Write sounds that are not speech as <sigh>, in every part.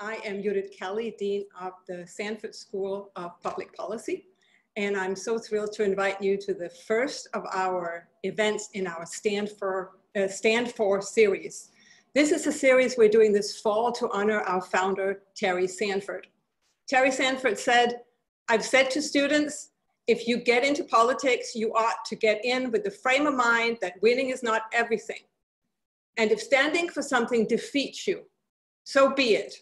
I am Judith Kelly, Dean of the Sanford School of Public Policy. And I'm so thrilled to invite you to the first of our events in our Stand For, uh, Stand For series. This is a series we're doing this fall to honor our founder, Terry Sanford. Terry Sanford said, I've said to students, if you get into politics, you ought to get in with the frame of mind that winning is not everything. And if standing for something defeats you, so be it.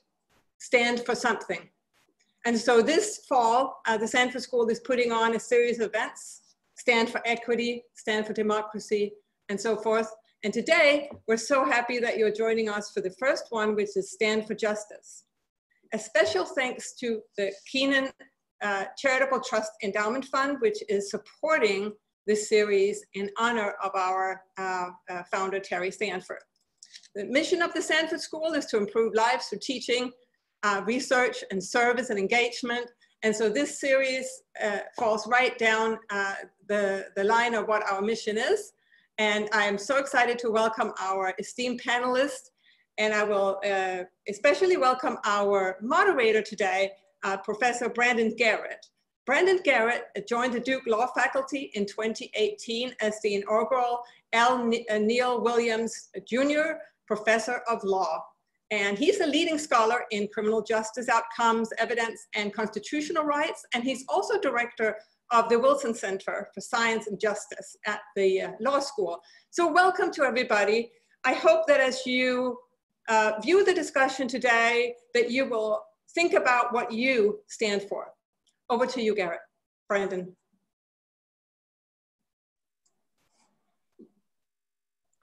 Stand for something. And so this fall, uh, the Sanford School is putting on a series of events, Stand for Equity, Stand for Democracy, and so forth. And today, we're so happy that you're joining us for the first one, which is Stand for Justice. A special thanks to the Kenan uh, Charitable Trust Endowment Fund, which is supporting this series in honor of our uh, uh, founder, Terry Sanford. The mission of the Sanford School is to improve lives through teaching, uh, research, and service and engagement. And so this series uh, falls right down uh, the, the line of what our mission is. And I am so excited to welcome our esteemed panelists. And I will especially welcome our moderator today, uh, Professor Brandon Garrett. Brandon Garrett joined the Duke Law faculty in 2018 as the inaugural L. Uh, Neil Williams Jr. Professor of Law. And he's a leading scholar in criminal justice outcomes, evidence, and constitutional rights. And he's also director of the Wilson Center for Science and Justice at the uh, law school. So welcome to everybody. I hope that as you uh, view the discussion today, that you will think about what you stand for. Over to you, Garrett. Brandon.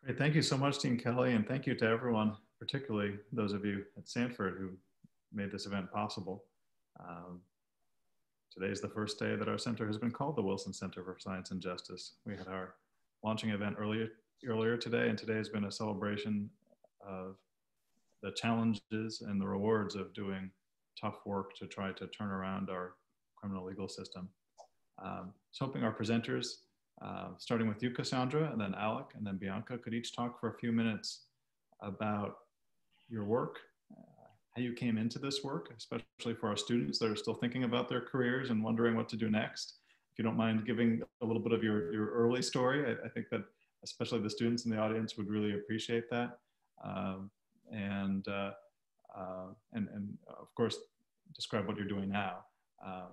Great, thank you so much, Dean Kelly, and thank you to everyone, particularly those of you at Sanford who made this event possible. Um, today is the first day that our center has been called the Wilson Center for Science and Justice. We had our launching event earlier, earlier today, and today has been a celebration of the challenges and the rewards of doing tough work to try to turn around our criminal legal system. Um, so hoping our presenters, uh, starting with you, Kassandra, and then Alec, and then Bianca, could each talk for a few minutes about your work, uh, how you came into this work, especially for our students that are still thinking about their careers and wondering what to do next. If you don't mind giving a little bit of your, your early story, I, I think that especially the students in the audience would really appreciate that. Um, and uh, uh, and, and of course, describe what you're doing now. Uh,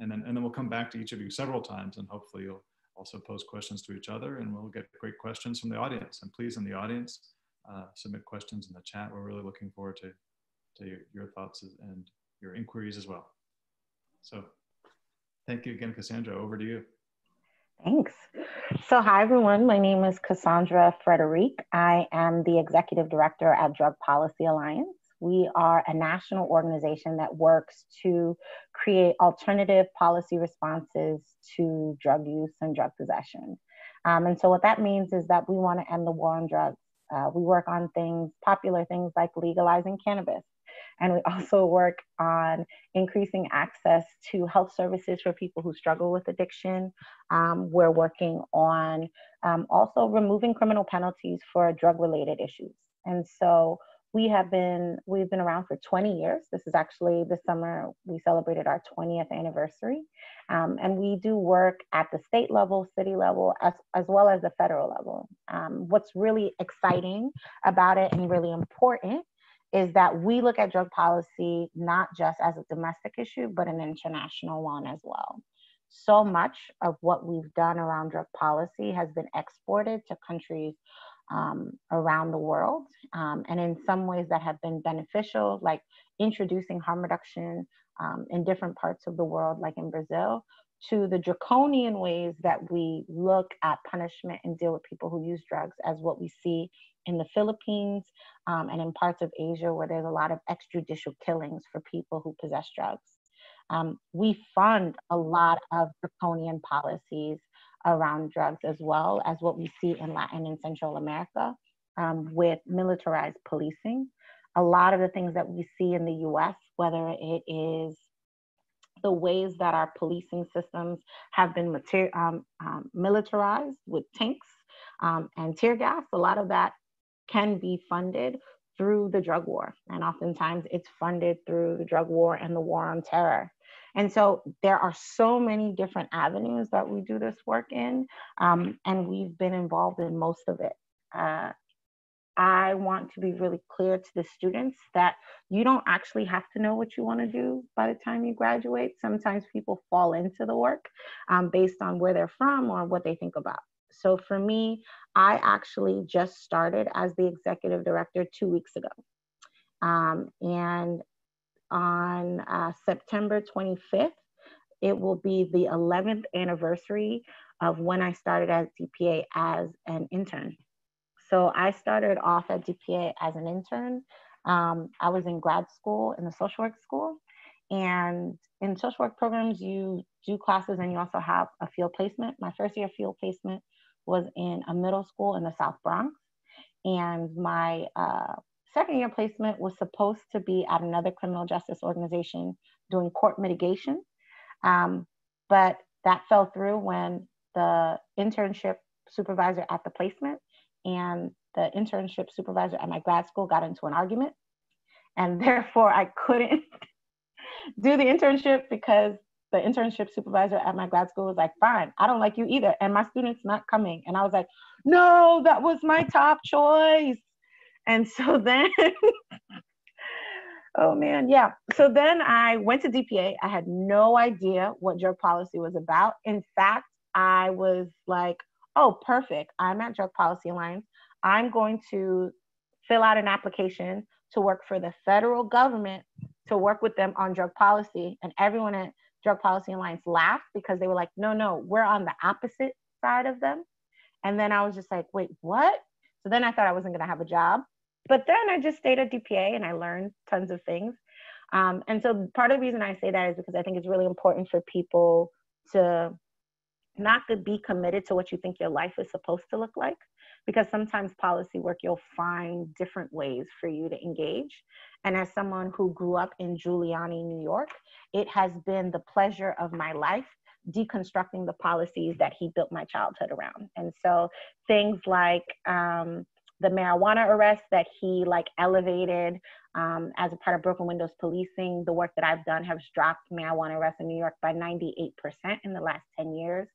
and, then, and then we'll come back to each of you several times and hopefully you'll also pose questions to each other and we'll get great questions from the audience. And please, in the audience, uh, submit questions in the chat. We're really looking forward to, to your, your thoughts and your inquiries as well. So thank you again, Kassandra. Over to you. Thanks. So, hi everyone. My name is Kassandra Frederique. I am the executive director at Drug Policy Alliance. We are a national organization that works to create alternative policy responses to drug use and drug possession. Um, and so, what that means is that we want to end the war on drugs. Uh, we work on things, popular things like legalizing cannabis. And we <laughs> also work on increasing access to health services for people who struggle with addiction. Um, we're working on um, also removing criminal penalties for drug related issues. And so we have been we've been around for 20 years. This is actually this summer we celebrated our 20th anniversary. Um, and we do work at the state level city level as, as well as the federal level. Um, what's really exciting about it and really important is that we look at drug policy not just as a domestic issue, but an international one as well. So much of what we've done around drug policy has been exported to countries um, around the world, um, and in some ways that have been beneficial, like introducing harm reduction um, in different parts of the world, like in Brazil, to the draconian ways that we look at punishment and deal with people who use drugs as what we see in the Philippines um, and in parts of Asia where there's a lot of extrajudicial killings for people who possess drugs. Um, we fund a lot of draconian policies around drugs as well as what we see in Latin and Central America um, with militarized policing. A lot of the things that we see in the US, whether it is the ways that our policing systems have been um, um, militarized with tanks um, and tear gas, a lot of that can be funded through the drug war. And oftentimes it's funded through the drug war and the war on terror. And so there are so many different avenues that we do this work in, um, and we've been involved in most of it. Uh, I want to be really clear to the students that you don't actually have to know what you want to do by the time you graduate. Sometimes people fall into the work um, based on where they're from or what they think about. So for me, I actually just started as the executive director two weeks ago. Um, and on uh, September 25th, it will be the 11th anniversary of when I started at DPA as an intern. So I started off at DPA as an intern. Um, I was in grad school in the social work school. And in social work programs, you do classes and you also have a field placement. My first year field placement was in a middle school in the South Bronx. And my uh, second year placement was supposed to be at another criminal justice organization doing court mitigation. Um, but that fell through when the internship supervisor at the placement and the internship supervisor at my grad school got into an argument. And <laughs> therefore, I couldn't <laughs> do the internship because the internship supervisor at my grad school was like, fine, I don't like you either. And my student's not coming. And I was like, no, that was my top choice. And so <laughs> then, oh man, yeah. So then I went to DPA. I had no idea what drug policy was about. In fact, I was like, oh, perfect. I'm at Drug Policy Alliance. I'm going to fill out an application to work for the federal government to work with them on drug policy. And everyone at Drug Policy Alliance laughed because they were like, no, no, we're on the opposite side of them. And then I was just like, wait, what? So then I thought I wasn't going to have a job. But then I just stayed at DPA and I learned tons of things. Um, and so part of the reason I say that is because I think it's really important for people to not to be committed to what you think your life is supposed to look like because sometimes policy work you'll find different ways for you to engage and as someone who grew up in giuliani new york it has been the pleasure of my life deconstructing the policies that he built my childhood around and so things like um, the marijuana arrests that he like elevated um, as a part of broken windows policing. The work that i've done has dropped marijuana arrests in new york by 98% in the last 10 years.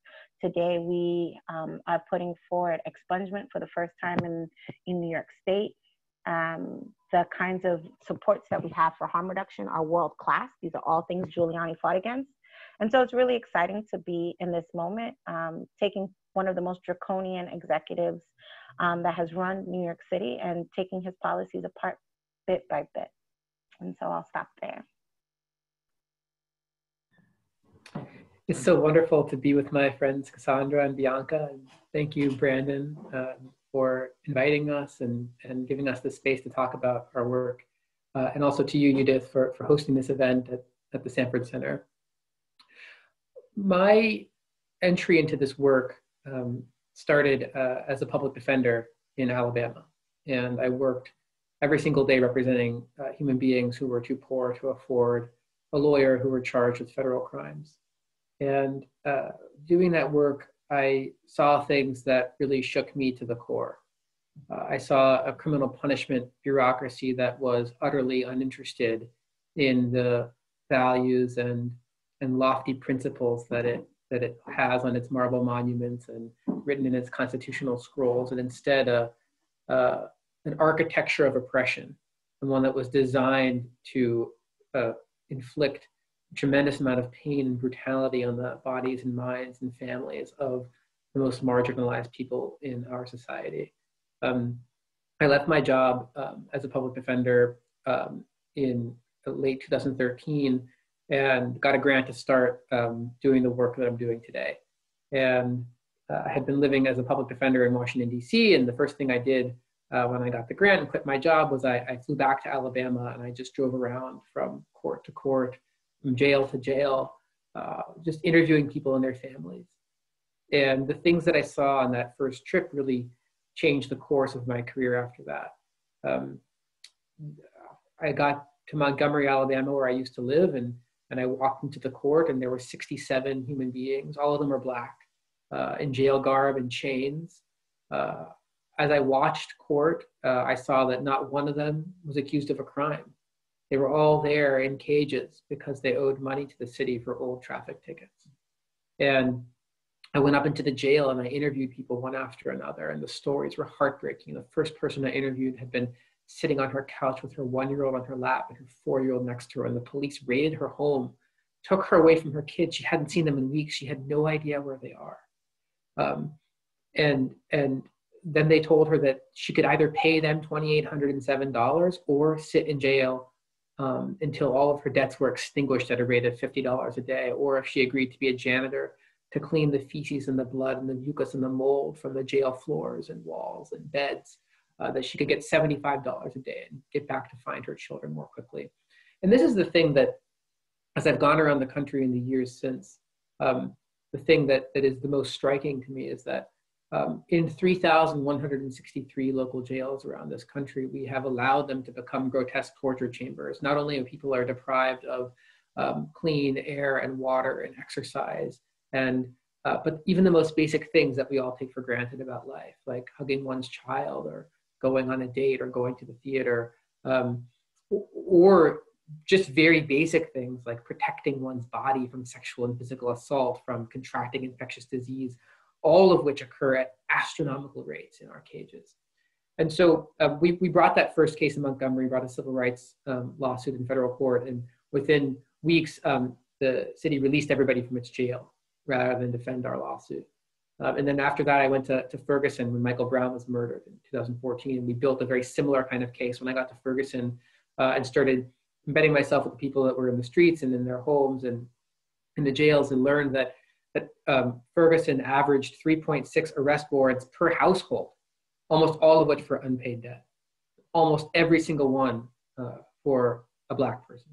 Today we um, are putting forward expungement for the first time in, in new york state. Um, the kinds of supports that we have for harm reduction are world class these are all things giuliani fought against. And so it's really exciting to be in this moment um, taking one of the most draconian executives um, that has run New York City and taking his policies apart bit by bit. And so I'll stop there. It's so wonderful to be with my friends Kassandra and Bianca. And thank you, Brandon, uh, for inviting us and, and giving us the space to talk about our work. Uh, and also to you, Judith, for, for hosting this event at, at the Sanford Center. My entry into this work um, started uh, as a public defender in Alabama. And I worked every single day representing uh, human beings who were too poor to afford a lawyer who were charged with federal crimes. And uh, doing that work, I saw things that really shook me to the core. Uh, I saw a criminal punishment bureaucracy that was utterly uninterested in the values and, and lofty principles that it that it has on its marble monuments and written in its constitutional scrolls, and instead a, an architecture of oppression, and one that was designed to uh, inflict a tremendous amount of pain and brutality on the bodies and minds and families of the most marginalized people in our society. Um, I left my job um, as a public defender um, in late 2013 and got a grant to start um, doing the work that I'm doing today. And uh, I had been living as a public defender in Washington, D.C., and the first thing I did uh, when I got the grant and quit my job was I, I, flew back to Alabama and I just drove around from court to court, from jail to jail, uh, just interviewing people and their families. And the things that I saw on that first trip really changed the course of my career after that. Um, I got to Montgomery, Alabama, where I used to live, and and I walked into the court, and there were 67 human beings. All of them are black, uh, in jail garb and chains. Uh, as I watched court, uh, I saw that not one of them was accused of a crime. They were all there in cages because they owed money to the city for old traffic tickets. And I went up into the jail and I interviewed people one after another, and the stories were heartbreaking. The first person I interviewed had been sitting on her couch with her one year old on her lap and her four year old next to her, and the police raided her home, took her away from her kids. She hadn't seen them in weeks. She had no idea where they are. Um, and, and then they told her that she could either pay them $2,807 or sit in jail um, until all of her debts were extinguished at a rate of $50 a day, or if she agreed to be a janitor to clean the feces and the blood and the mucus and the mold from the jail floors and walls and beds, uh, that she could get $75 a day and get back to find her children more quickly. And this is the thing that, as I've gone around the country in the years since, um, the thing that, that is the most striking to me is that um, in 3,163 local jails around this country, we have allowed them to become grotesque torture chambers. Not only are people are deprived of um, clean air and water and exercise, and uh, but even the most basic things that we all take for granted about life, like hugging one's child or going on a date or going to the theater, um, or just very basic things like protecting one's body from sexual and physical assault, from contracting infectious disease, all of which occur at astronomical rates in our cages. And so uh, we, we brought that first case in Montgomery, brought a civil rights um, lawsuit in federal court, and within weeks, um, the city released everybody from its jail rather than defend our lawsuit. Um, and then after that, I went to, to Ferguson when Michael Brown was murdered in 2014, and we built a very similar kind of case. When I got to Ferguson uh, and started embedding myself with the people that were in the streets and in their homes and in the jails, and learned that that um, Ferguson averaged 3.6 arrest warrants per household, almost all of which for unpaid debt, almost every single one uh, for a black person.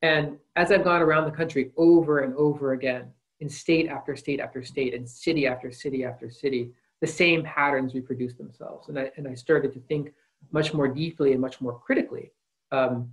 And as I've gone around the country over and over again, in state after state after state, and city after city after city, the same patterns reproduce themselves. And I, and I started to think much more deeply and much more critically um,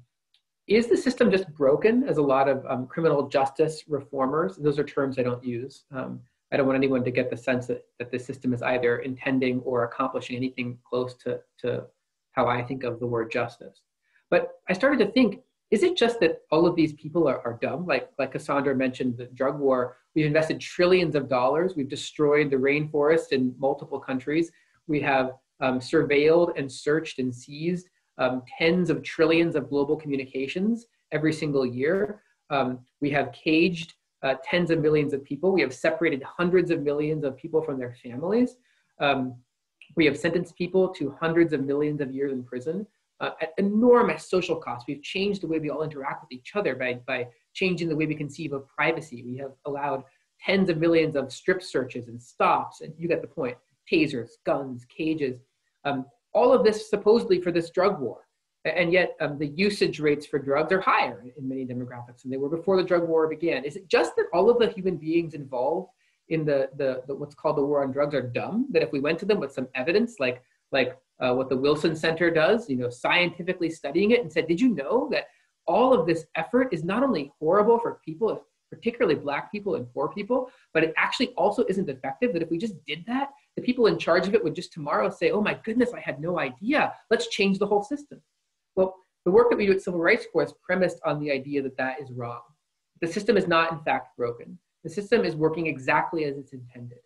is the system just broken as a lot of um, criminal justice reformers? Those are terms i don't use. Um, i don't want anyone to get the sense that, that the system is either intending or accomplishing anything close to, to how i think of the word justice. But i started to think is it just that all of these people are, are dumb like like kassandra mentioned the drug war we've invested trillions of dollars we've destroyed the rainforest in multiple countries we have um, surveilled and searched and seized um, tens of trillions of global communications every single year. Um, we have caged uh, tens of millions of people. We have separated hundreds of millions of people from their families. Um, we have sentenced people to hundreds of millions of years in prison uh, at enormous social costs. We've changed the way we all interact with each other by, by changing the way we conceive of privacy. We have allowed tens of millions of strip searches and stops, and you get the point tasers, guns, cages. Um, all of this supposedly for this drug war. And yet um, the usage rates for drugs are higher in many demographics than they were before the drug war began. Is it just that all of the human beings involved in the, the, the what's called the war on drugs are dumb? That if we went to them with some evidence, like, like uh, what the Wilson Center does, you know, scientifically studying it and said, did you know that all of this effort is not only horrible for people, particularly black people and poor people, but it actually also isn't effective, that if we just did that, the people in charge of it would just tomorrow say, oh my goodness, I had no idea. Let's change the whole system. Well, the work that we do at Civil Rights Corps is premised on the idea that that is wrong. The system is not, in fact, broken. The system is working exactly as it's intended.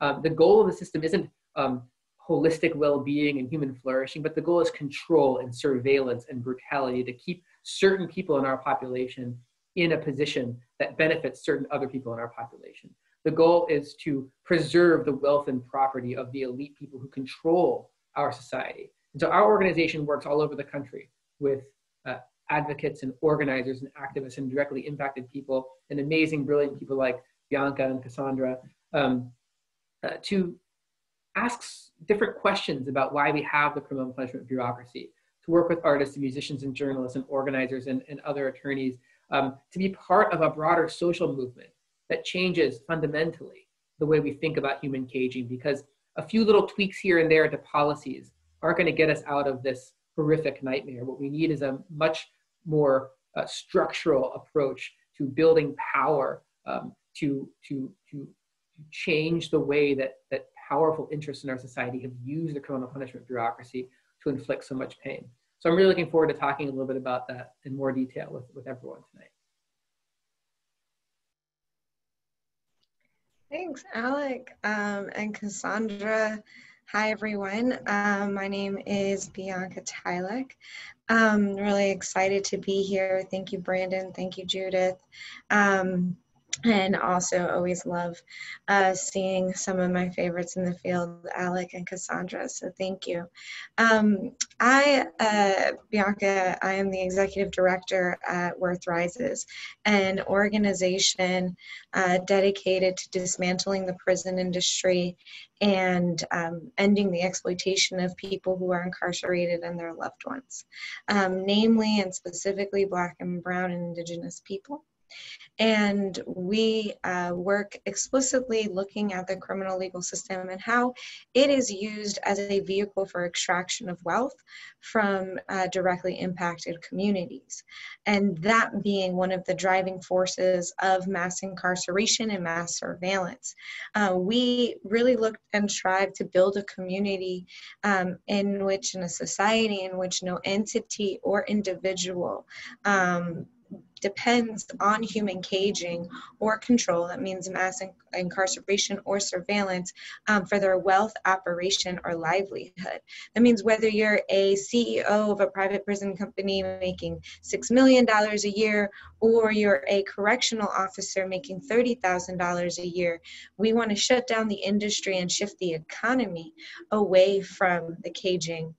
Um, the goal of the system isn't um, holistic well-being and human flourishing, but the goal is control and surveillance and brutality to keep certain people in our population in a position that benefits certain other people in our population. The goal is to preserve the wealth and property of the elite people who control our society. And so our organization works all over the country with uh, advocates and organizers and activists and directly impacted people and amazing, brilliant people like Bianca and Kassandra um, uh, to ask different questions about why we have the criminal punishment bureaucracy, to work with artists and musicians and journalists and organizers and, and other attorneys, um, to be part of a broader social movement that changes fundamentally the way we think about human caging because a few little tweaks here and there to policies aren't going to get us out of this horrific nightmare. What we need is a much more uh, structural approach to building power um, to, to, to change the way that, that powerful interests in our society have used the criminal punishment bureaucracy to inflict so much pain. So I'm really looking forward to talking a little bit about that in more detail with, with everyone tonight. Thanks, Alec um, and Kassandra. Hi, everyone. Um, my name is Bianca Tylek. I'm really excited to be here. Thank you, Brandon. Thank you, Judith. Um, and also always love uh, seeing some of my favorites in the field, Alec and Kassandra. So thank you. Um, I, uh, Bianca, I am the executive director at Worth Rises, an organization uh, dedicated to dismantling the prison industry and um, ending the exploitation of people who are incarcerated and their loved ones, um, namely and specifically Black and Brown and Indigenous people. And we uh, work explicitly looking at the criminal legal system and how it is used as a vehicle for extraction of wealth from uh, directly impacted communities. And that being one of the driving forces of mass incarceration and mass surveillance. Uh, we really look and strive to build a community um, in which, in a society in which no entity or individual um, depends on human caging or control, that means mass incarceration or surveillance, um, for their wealth, operation, or livelihood. That means whether you're a CEO of a private prison company making $6 million a year or you're a correctional officer making $30,000 a year, we want to shut down the industry and shift the economy away from the caging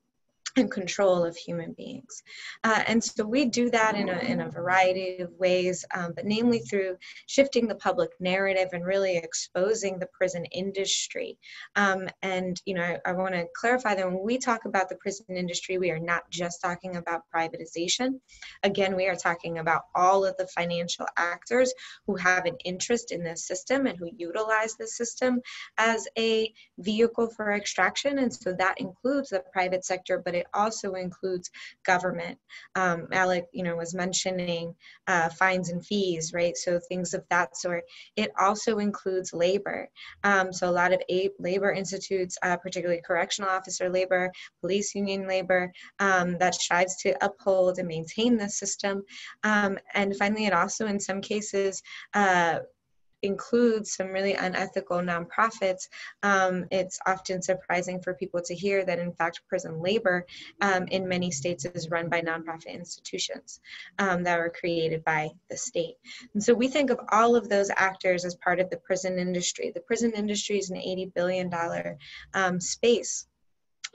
and control of human beings. Uh, and so we do that in a, in a variety of ways, um, but namely through shifting the public narrative and really exposing the prison industry. Um, and, you know, I, I want to clarify that when we talk about the prison industry, we are not just talking about privatization. Again, we are talking about all of the financial actors who have an interest in this system and who utilize the system as a vehicle for extraction. And so that includes the private sector, but it also includes government. Um, Alec, you know, was mentioning uh, fines and fees, right? So things of that sort. It also includes labor. Um, so a lot of labor institutes, uh, particularly correctional officer labor, police union labor, um, that strives to uphold and maintain the system. Um, and finally, it also, in some cases, uh, includes some really unethical nonprofits, um, it's often surprising for people to hear that, in fact, prison labor um, in many states is run by nonprofit institutions um, that were created by the state. And so we think of all of those actors as part of the prison industry. The prison industry is an $80 billion um, space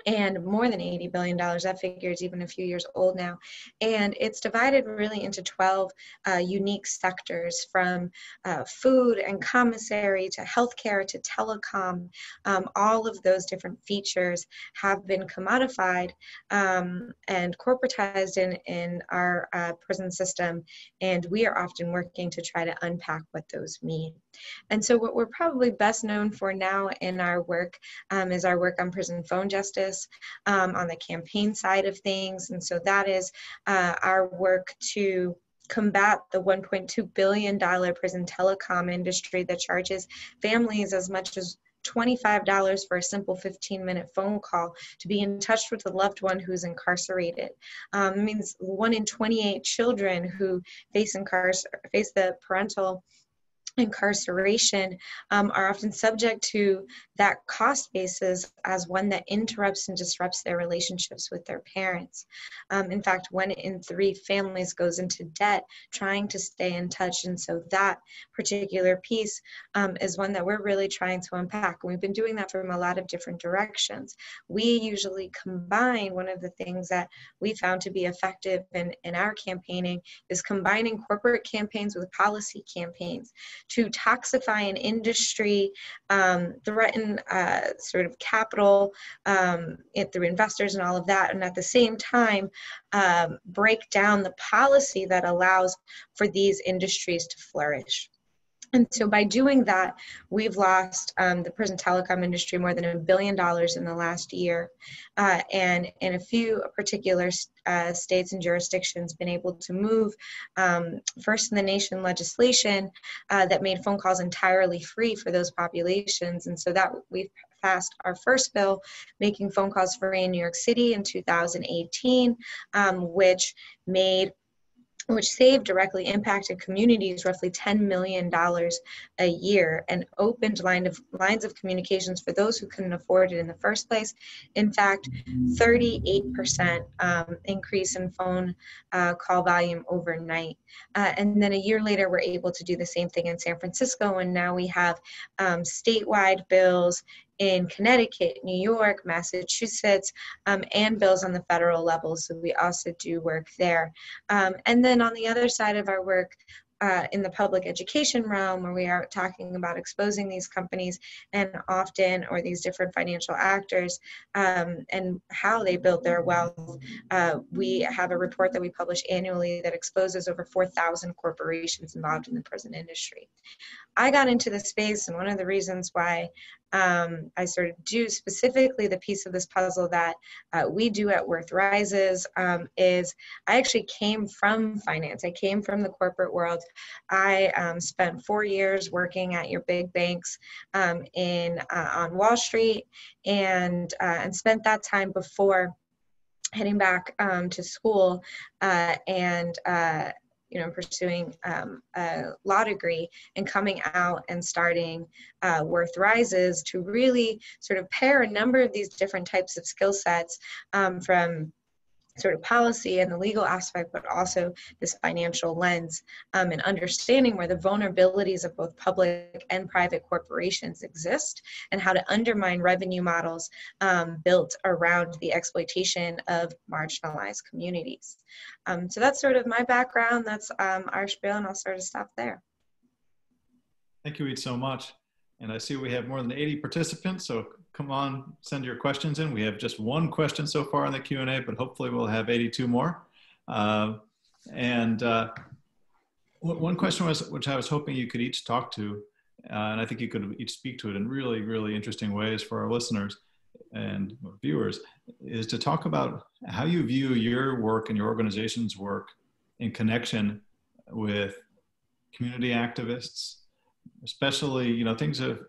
and more than $80 billion. That figure is even a few years old now. And it's divided really into 12 uh, unique sectors from uh, food and commissary to healthcare to telecom. Um, all of those different features have been commodified um, and corporatized in, in our uh, prison system. And we are often working to try to unpack what those mean. And so, what we're probably best known for now in our work um, is our work on prison phone justice, um, on the campaign side of things. And so, that is uh, our work to combat the $1.2 billion prison telecom industry that charges families as much as $25 for a simple 15 minute phone call to be in touch with a loved one who's incarcerated. Um, means one in 28 children who face, incar- face the parental incarceration um, are often subject to that cost basis as one that interrupts and disrupts their relationships with their parents. Um, in fact, one in three families goes into debt trying to stay in touch. And so that particular piece um, is one that we're really trying to unpack. And we've been doing that from a lot of different directions. We usually combine one of the things that we found to be effective in, in our campaigning is combining corporate campaigns with policy campaigns to toxify an industry, um, threaten uh, sort of capital um, through investors and all of that, and at the same time, um, break down the policy that allows for these industries to flourish. And so by doing that, we've lost um, the prison telecom industry more than a billion dollars in the last year. Uh, and in a few particular uh, states and jurisdictions been able to move um, first in the nation legislation uh, that made phone calls entirely free for those populations. And so that we've passed our first bill, Making Phone Calls Free in New York City in 2018, um, which made which saved directly impacted communities roughly $10 million a year and opened line of, lines of communications for those who couldn't afford it in the first place. In fact, 38% um, increase in phone uh, call volume overnight. Uh, and then a year later, we're able to do the same thing in San Francisco. And now we have um, statewide bills in Connecticut, New York, Massachusetts, um, and bills on the federal level. So we also do work there. Um, and then on the other side of our work, uh, in the public education realm where we are talking about exposing these companies and often or these different financial actors um, and how they build their wealth uh, we have a report that we publish annually that exposes over 4000 corporations involved in the prison industry i got into the space and one of the reasons why um, I sort of do specifically the piece of this puzzle that uh, we do at Worth Rises um, is I actually came from finance. I came from the corporate world. I um, spent four years working at your big banks um, in uh, on Wall Street and uh, and spent that time before heading back um, to school uh, and uh, you know, pursuing um, a law degree and coming out and starting uh, Worth Rises to really sort of pair a number of these different types of skill sets um, from sort of policy and the legal aspect, but also this financial lens um, and understanding where the vulnerabilities of both public and private corporations exist and how to undermine revenue models um, built around the exploitation of marginalized communities. Um, so that's sort of my background. That's um, our spiel, and I'll sort of stop there. Thank you, Reed, so much. And I see we have more than 80 participants, so come on, send your questions in. We have just one question so far in the Q&A, but hopefully we'll have 82 more. Uh, and uh, one question was, which I was hoping you could each talk to, uh, and I think you could each speak to it in really, really interesting ways for our listeners and viewers, is to talk about how you view your work and your organization's work in connection with community activists, especially, you know, things have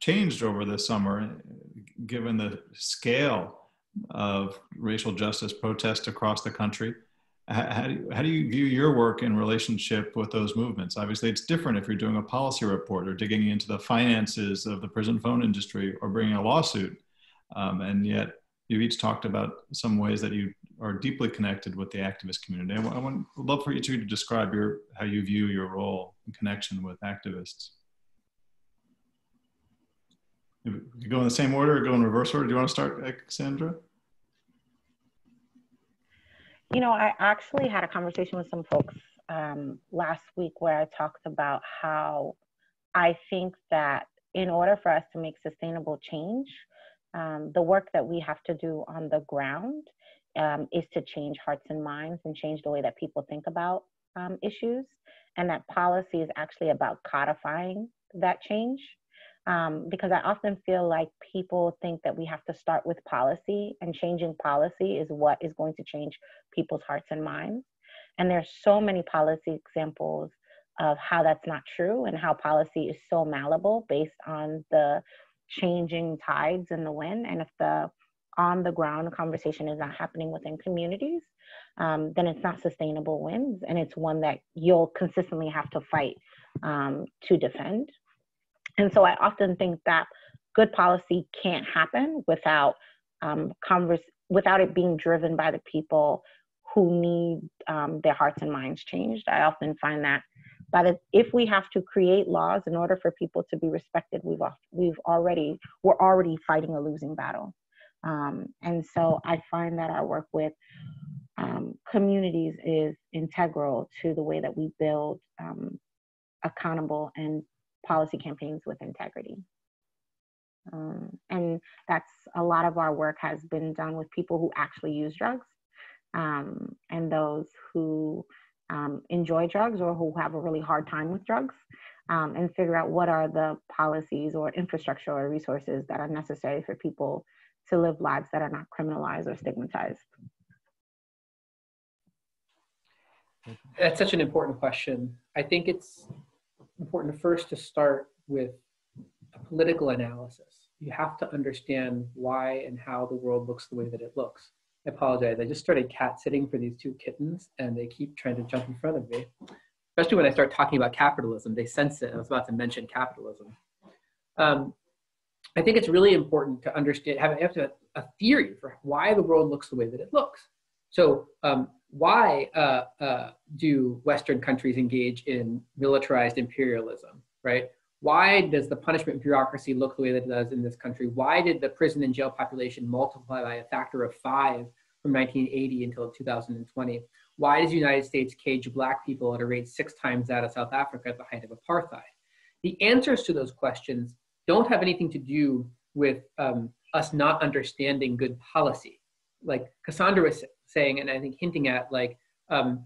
changed over the summer, given the scale of racial justice protests across the country. How do, you, how do you view your work in relationship with those movements? Obviously, it's different if you're doing a policy report or digging into the finances of the prison phone industry or bringing a lawsuit. Um, and yet, you've each talked about some ways that you are deeply connected with the activist community. I, I would love for each of you to describe your, how you view your role in connection with activists. You go in the same order or go in reverse order? Do you want to start, Kassandra? You know, I actually had a conversation with some folks um, last week where I talked about how I think that in order for us to make sustainable change, um, the work that we have to do on the ground um, is to change hearts and minds and change the way that people think about um, issues. And that policy is actually about codifying that change um, because I often feel like people think that we have to start with policy, and changing policy is what is going to change people's hearts and minds. And there's so many policy examples of how that's not true and how policy is so malleable based on the changing tides in the wind. And if the on the ground conversation is not happening within communities, um, then it's not sustainable wins. And it's one that you'll consistently have to fight um, to defend. And so I often think that good policy can't happen without um, converse, without it being driven by the people who need um, their hearts and minds changed. I often find that that if we have to create laws in order for people to be respected, we've we've already we're already fighting a losing battle. Um, and so I find that our work with um, communities is integral to the way that we build um, accountable and policy campaigns with integrity. Um, and that's a lot of our work has been done with people who actually use drugs um, and those who um, enjoy drugs or who have a really hard time with drugs um, and figure out what are the policies or infrastructure or resources that are necessary for people to live lives that are not criminalized or stigmatized. That's such an important question. I think it's important first to start with a political analysis you have to understand why and how the world looks the way that it looks. I apologize. I just started cat sitting for these two kittens and they keep trying to jump in front of me. Especially when I start talking about capitalism, they sense it. I was about to mention capitalism. Um, I think it's really important to understand, have, have to, a theory for why the world looks the way that it looks. So um, why uh, uh, do Western countries engage in militarized imperialism, right? Why does the punishment bureaucracy look the way that it does in this country? Why did the prison and jail population multiply by a factor of five from 1980 until 2020? Why does the United States cage black people at a rate six times that of South Africa at the height of apartheid? The answers to those questions don't have anything to do with um, us not understanding good policy. Like Kassandra was saying, and I think hinting at, like, um,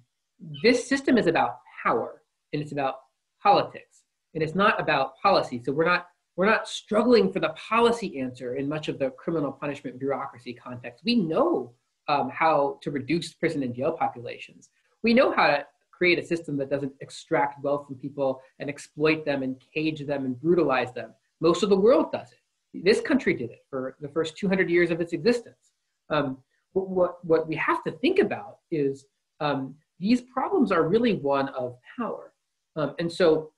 this system is about power and it's about politics and it's not about policy. So we're not we're not struggling for the policy answer in much of the criminal punishment bureaucracy context. We know um, how to reduce prison and jail populations. We know how to create a system that doesn't extract wealth from people and exploit them and cage them and brutalize them. Most of the world does it. This country did it for the first 200 years of its existence. Um, what, what we have to think about is um, these problems are really one of power. Um, and so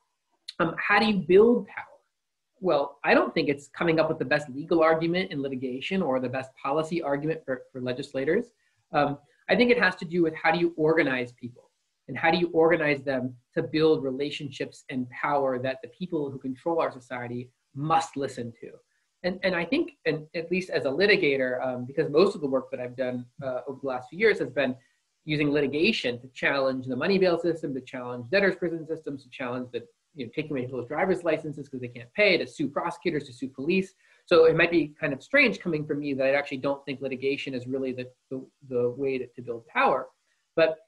um, how do you build power? Well, I don't think it's coming up with the best legal argument in litigation or the best policy argument for, for legislators. Um, I think it has to do with how do you organize people and how do you organize them to build relationships and power that the people who control our society must listen to. And, and I think, and at least as a litigator, um, because most of the work that I've done uh, over the last few years has been using litigation to challenge the money bail system, to challenge debtors' prison systems, to challenge the you know, taking away people's driver's licenses because they can't pay, to sue prosecutors, to sue police. So it might be kind of strange coming from me that I actually don't think litigation is really the, the, the way to, to build power. But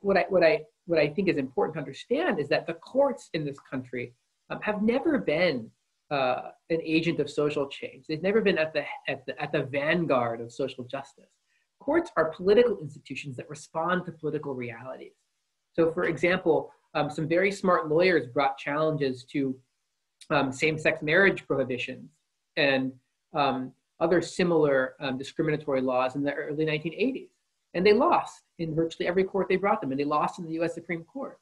what I, what, I, what I think is important to understand is that the courts in this country um, have never been uh, an agent of social change. They've never been at the, at, the, at the vanguard of social justice. Courts are political institutions that respond to political realities. So, for example, um, some very smart lawyers brought challenges to um, same-sex marriage prohibitions and um, other similar um, discriminatory laws in the early 1980s. And they lost in virtually every court they brought them, and they lost in the US Supreme Court.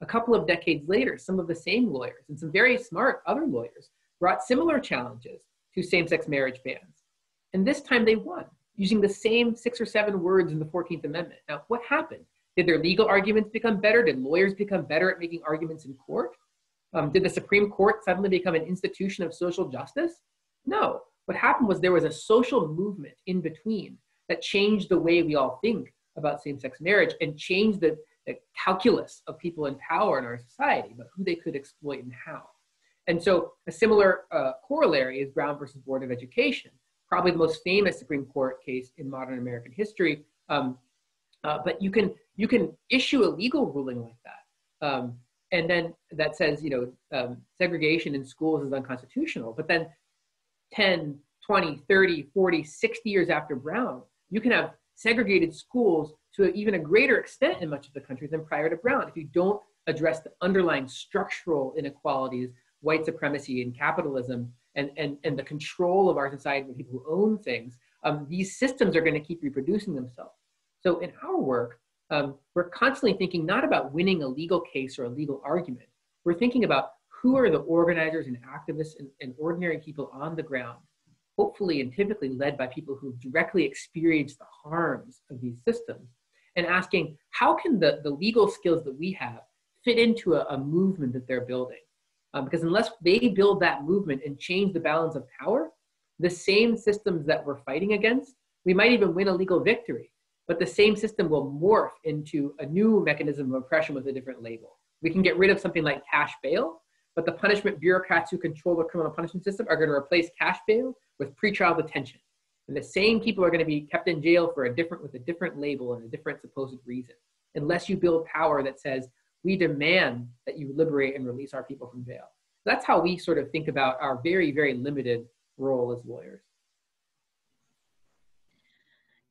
A couple of decades later, some of the same lawyers and some very smart other lawyers brought similar challenges to same-sex marriage bans. And this time they won, using the same six or seven words in the 14th Amendment. Now, what happened? Did their legal arguments become better? Did lawyers become better at making arguments in court? Um, did the Supreme Court suddenly become an institution of social justice? No. What happened was there was a social movement in between that changed the way we all think about same sex marriage and changed the, the calculus of people in power in our society about who they could exploit and how. And so a similar uh, corollary is Brown versus Board of Education, probably the most famous Supreme Court case in modern American history. Um, uh, but you can you can issue a legal ruling like that. Um, and then that says, you know, um, segregation in schools is unconstitutional. But then 10, 20, 30, 40, 60 years after Brown, you can have segregated schools to even a greater extent in much of the country than prior to Brown. If you don't address the underlying structural inequalities, white supremacy and capitalism, and, and, and the control of our society with people who own things, um, these systems are going to keep reproducing themselves. So in our work, um, we're constantly thinking not about winning a legal case or a legal argument. We're thinking about who are the organizers and activists and, and ordinary people on the ground, hopefully and typically led by people who've directly experienced the harms of these systems, and asking how can the, the legal skills that we have fit into a, a movement that they're building? Um, because unless they build that movement and change the balance of power, the same systems that we're fighting against, we might even win a legal victory but the same system will morph into a new mechanism of oppression with a different label. We can get rid of something like cash bail, but the punishment bureaucrats who control the criminal punishment system are going to replace cash bail with pretrial detention. And the same people are going to be kept in jail for a different, with a different label and a different supposed reason, unless you build power that says, we demand that you liberate and release our people from jail. That's how we sort of think about our very, very limited role as lawyers.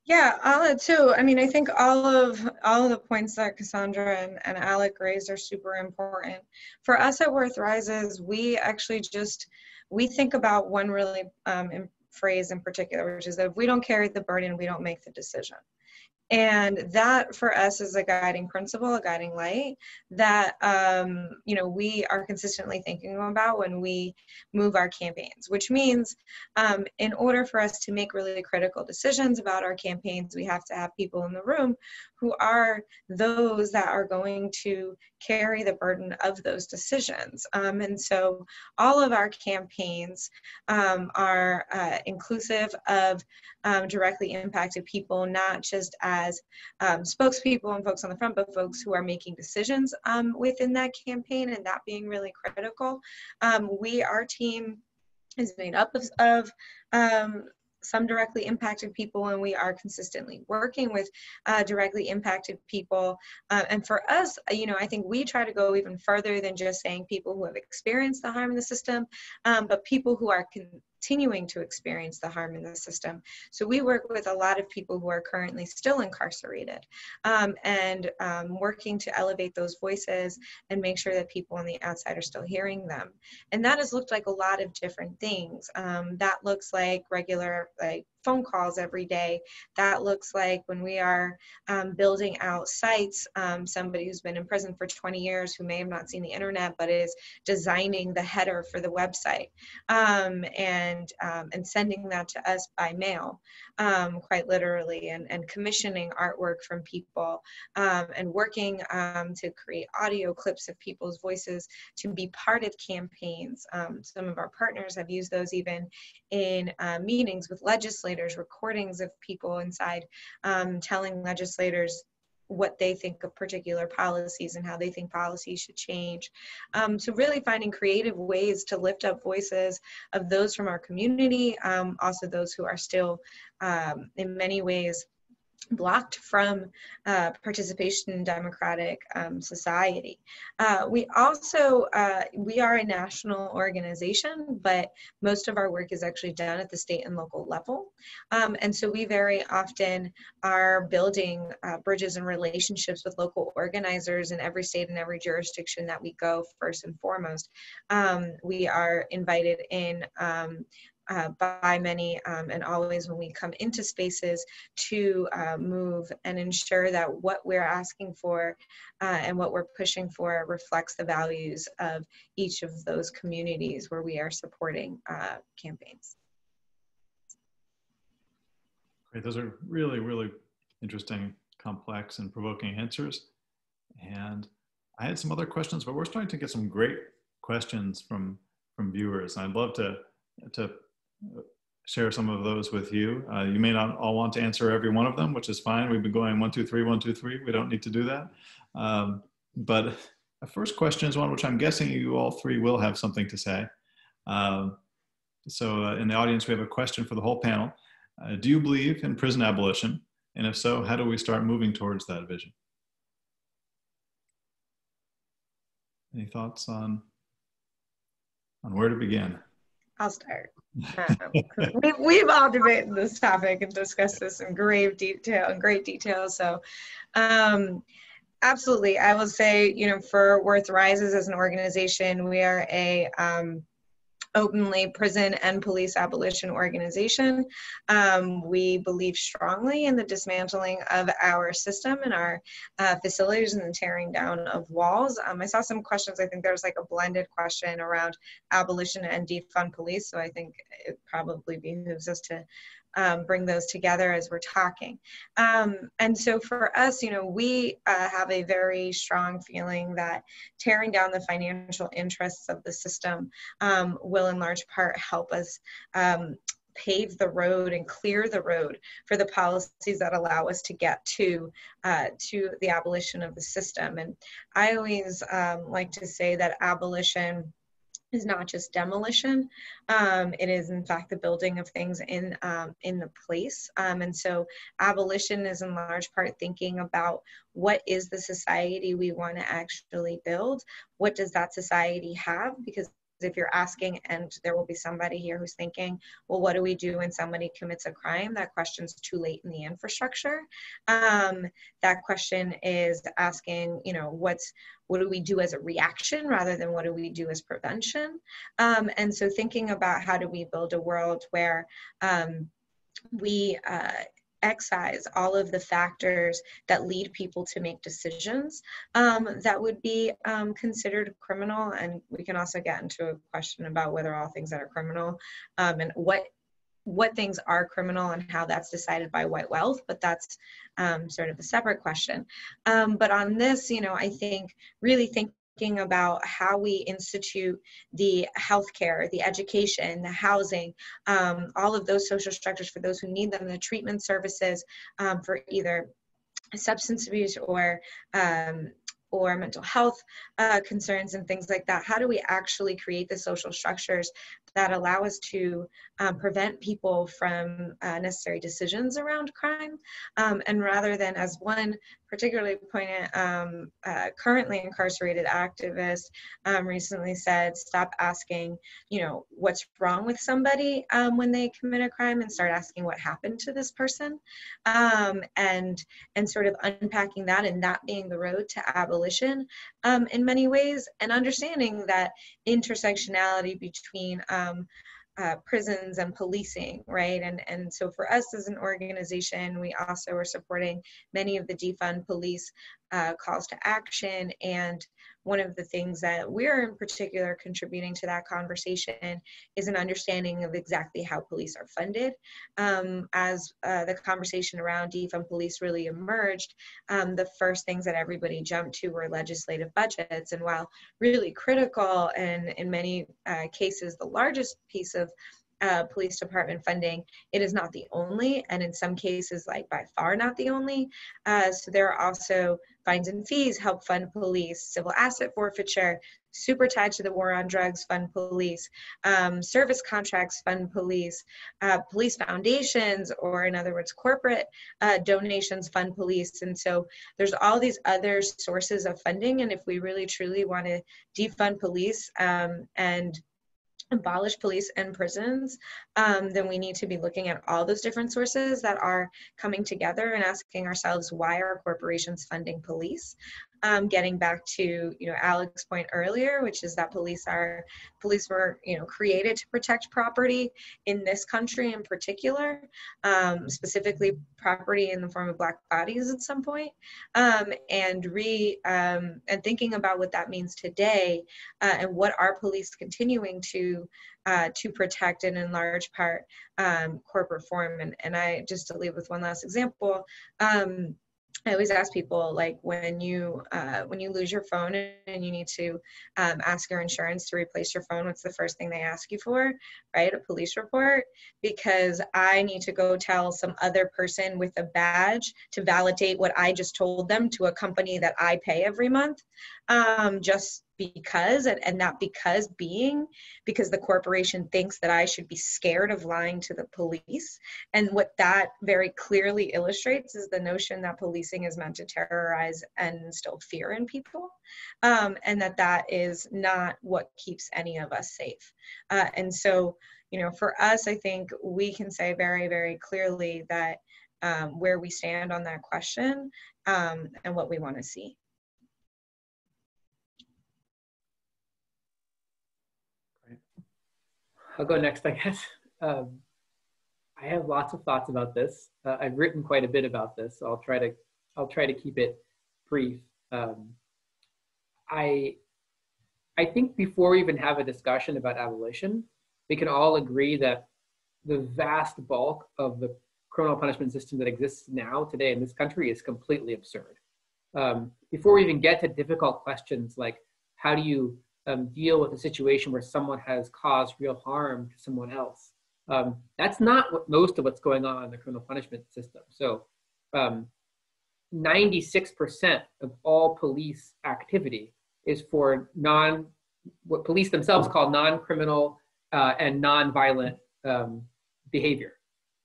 Yeah, I'll too. I mean, I think all of all of the points that Kassandra and, and Alec raised are super important. For us at Worth Rises, we actually just we think about one really um, phrase in particular, which is that if we don't carry the burden, we don't make the decision. And that for us is a guiding principle, a guiding light that um, you know we are consistently thinking about when we move our campaigns. Which means, um, in order for us to make really critical decisions about our campaigns, we have to have people in the room who are those that are going to carry the burden of those decisions. Um, and so, all of our campaigns um, are uh, inclusive of um, directly impacted people, not just as um, spokespeople and folks on the front, but folks who are making decisions um, within that campaign, and that being really critical. Um, we, our team, is made up of, of um, some directly impacted people and we are consistently working with uh, directly impacted people uh, and for us you know i think we try to go even further than just saying people who have experienced the harm in the system um, but people who are con- continuing to experience the harm in the system. So we work with a lot of people who are currently still incarcerated um, and um, working to elevate those voices and make sure that people on the outside are still hearing them. And that has looked like a lot of different things. Um, that looks like regular like phone calls every day. That looks like when we are um, building out sites, um, somebody who's been in prison for 20 years who may have not seen the internet but is designing the header for the website um, and, um, and sending that to us by mail, um, quite literally, and, and commissioning artwork from people um, and working to create audio clips of people's voices to be part of campaigns. some of our partners have used those even in uh, meetings with legislators, recordings of people inside um, telling legislators what they think of particular policies and how they think policies should change. Um, so really finding creative ways to lift up voices of those from our community, um, also those who are still um, in many ways blocked from uh, participation in democratic um, society. Uh, we also, uh, we are a national organization, but most of our work is actually done at the state and local level. Um, and so we very often are building uh, bridges and relationships with local organizers in every state and every jurisdiction that we go first and foremost. Um, we are invited in um, uh, by many um, and always when we come into spaces to uh, move and ensure that what we're asking for uh, and what we're pushing for reflects the values of each of those communities where we are supporting uh, campaigns. Great, those are really, really interesting, complex and provoking answers. And I had some other questions, but we're starting to get some great questions from from viewers. I'd love to to share some of those with you. Uh, you may not all want to answer every one of them, which is fine. We've been going one, two, three, one, two, three. We don't need to do that. Um, but the first question is one which I'm guessing you all three will have something to say. Um, so uh, in the audience, we have a question for the whole panel. Uh, do you believe in prison abolition? And if so, how do we start moving towards that vision? Any thoughts on, on where to begin? I'll start. <laughs> Um, we, we've all debated this topic and discussed this in great detail in great detail. So, um, absolutely, I will say, you know, for Worth Rises as an organization, we are a um, openly prison and police abolition organization. Um, we believe strongly in the dismantling of our system and our uh, facilities and the tearing down of walls. Um, I saw some questions. I think there was like a blended question around abolition and defund police. So I think it probably behooves us to um, bring those together as we're talking. Um, and so for us, you know, we uh, have a very strong feeling that tearing down the financial interests of the system um, will in large part help us um, pave the road and clear the road for the policies that allow us to get to uh, to the abolition of the system. And I always um, like to say that abolition is not just demolition. Um, it is, in fact, the building of things in um, in the place. Um, and so, abolition is in large part thinking about what is the society we want to actually build. What does that society have? Because if you're asking, and there will be somebody here who's thinking, well, what do we do when somebody commits a crime? That question's too late in the infrastructure. Um, that question is asking, you know, what's what do we do as a reaction rather than what do we do as prevention? Um, and so thinking about how do we build a world where um, we uh, excise all of the factors that lead people to make decisions um, that would be um, considered criminal. And we can also get into a question about whether all things that are criminal um, and what what things are criminal and how that's decided by white wealth, but that's um, sort of a separate question. Um, but on this, you know, I think really think thinking about how we institute the healthcare, the education, the housing, um, all of those social structures for those who need them, the treatment services um, for either substance abuse or um, or mental health uh, concerns and things like that. How do we actually create the social structures that allow us to um, prevent people from uh, necessary decisions around crime? Um, and rather than, as one particularly poignant, um, uh, currently incarcerated activist um, recently said, stop asking, you know, what's wrong with somebody um, when they commit a crime and start asking what happened to this person. Um, and, and sort of unpacking that and that being the road to abolition um, in many ways and understanding that intersectionality between um, uh, prisons and policing, right? And and so for us as an organization, we also are supporting many of the defund police uh, calls to action. And one of the things that we're in particular contributing to that conversation is an understanding of exactly how police are funded. Um, as uh, the conversation around defund police really emerged, um, the first things that everybody jumped to were legislative budgets. And while really critical and in many uh, cases the largest piece of uh, police department funding. It is not the only, and in some cases, like by far not the only. Uh, so there are also fines and fees help fund police, civil asset forfeiture, super tied to the war on drugs fund police, um, service contracts fund police, uh, police foundations, or in other words, corporate uh, donations fund police. And so there's all these other sources of funding. And if we really truly want to defund police um, and abolish police and prisons, um, then we need to be looking at all those different sources that are coming together and asking ourselves why are corporations funding police? um, getting back to you know Alec's point earlier, which is that police are police were you know created to protect property in this country in particular, um, specifically property in the form of black bodies at some point, um, and re um, and thinking about what that means today uh, and what are police continuing to uh, to protect and in large part um, corporate form. And, and I just to leave with one last example, um, I always ask people like when you uh, when you lose your phone and you need to um, ask your insurance to replace your phone, what's the first thing they ask you for? Right, a police report, because I need to go tell some other person with a badge to validate what I just told them to a company that I pay every month, um, just because and, and not because being because the corporation thinks that i should be scared of lying to the police. And what that very clearly illustrates is the notion that policing is meant to terrorize and instill fear in people um, and that that is not what keeps any of us safe. Uh, and so you know for us i think we can say very very clearly that um, where we stand on that question um, and what we want to see I'll go next, I guess. Um, I have lots of thoughts about this. Uh, I've written quite a bit about this, so I'll try to I'll try to keep it brief. Um, I I think before we even have a discussion about abolition, we can all agree that the vast bulk of the criminal punishment system that exists now today in this country is completely absurd. Um, before we even get to difficult questions like how do you um, deal with a situation where someone has caused real harm to someone else. Um, that's not what most of what's going on in the criminal punishment system. So, um, 96% of all police activity is for non, what police themselves call non-criminal uh, and non-violent um, behavior.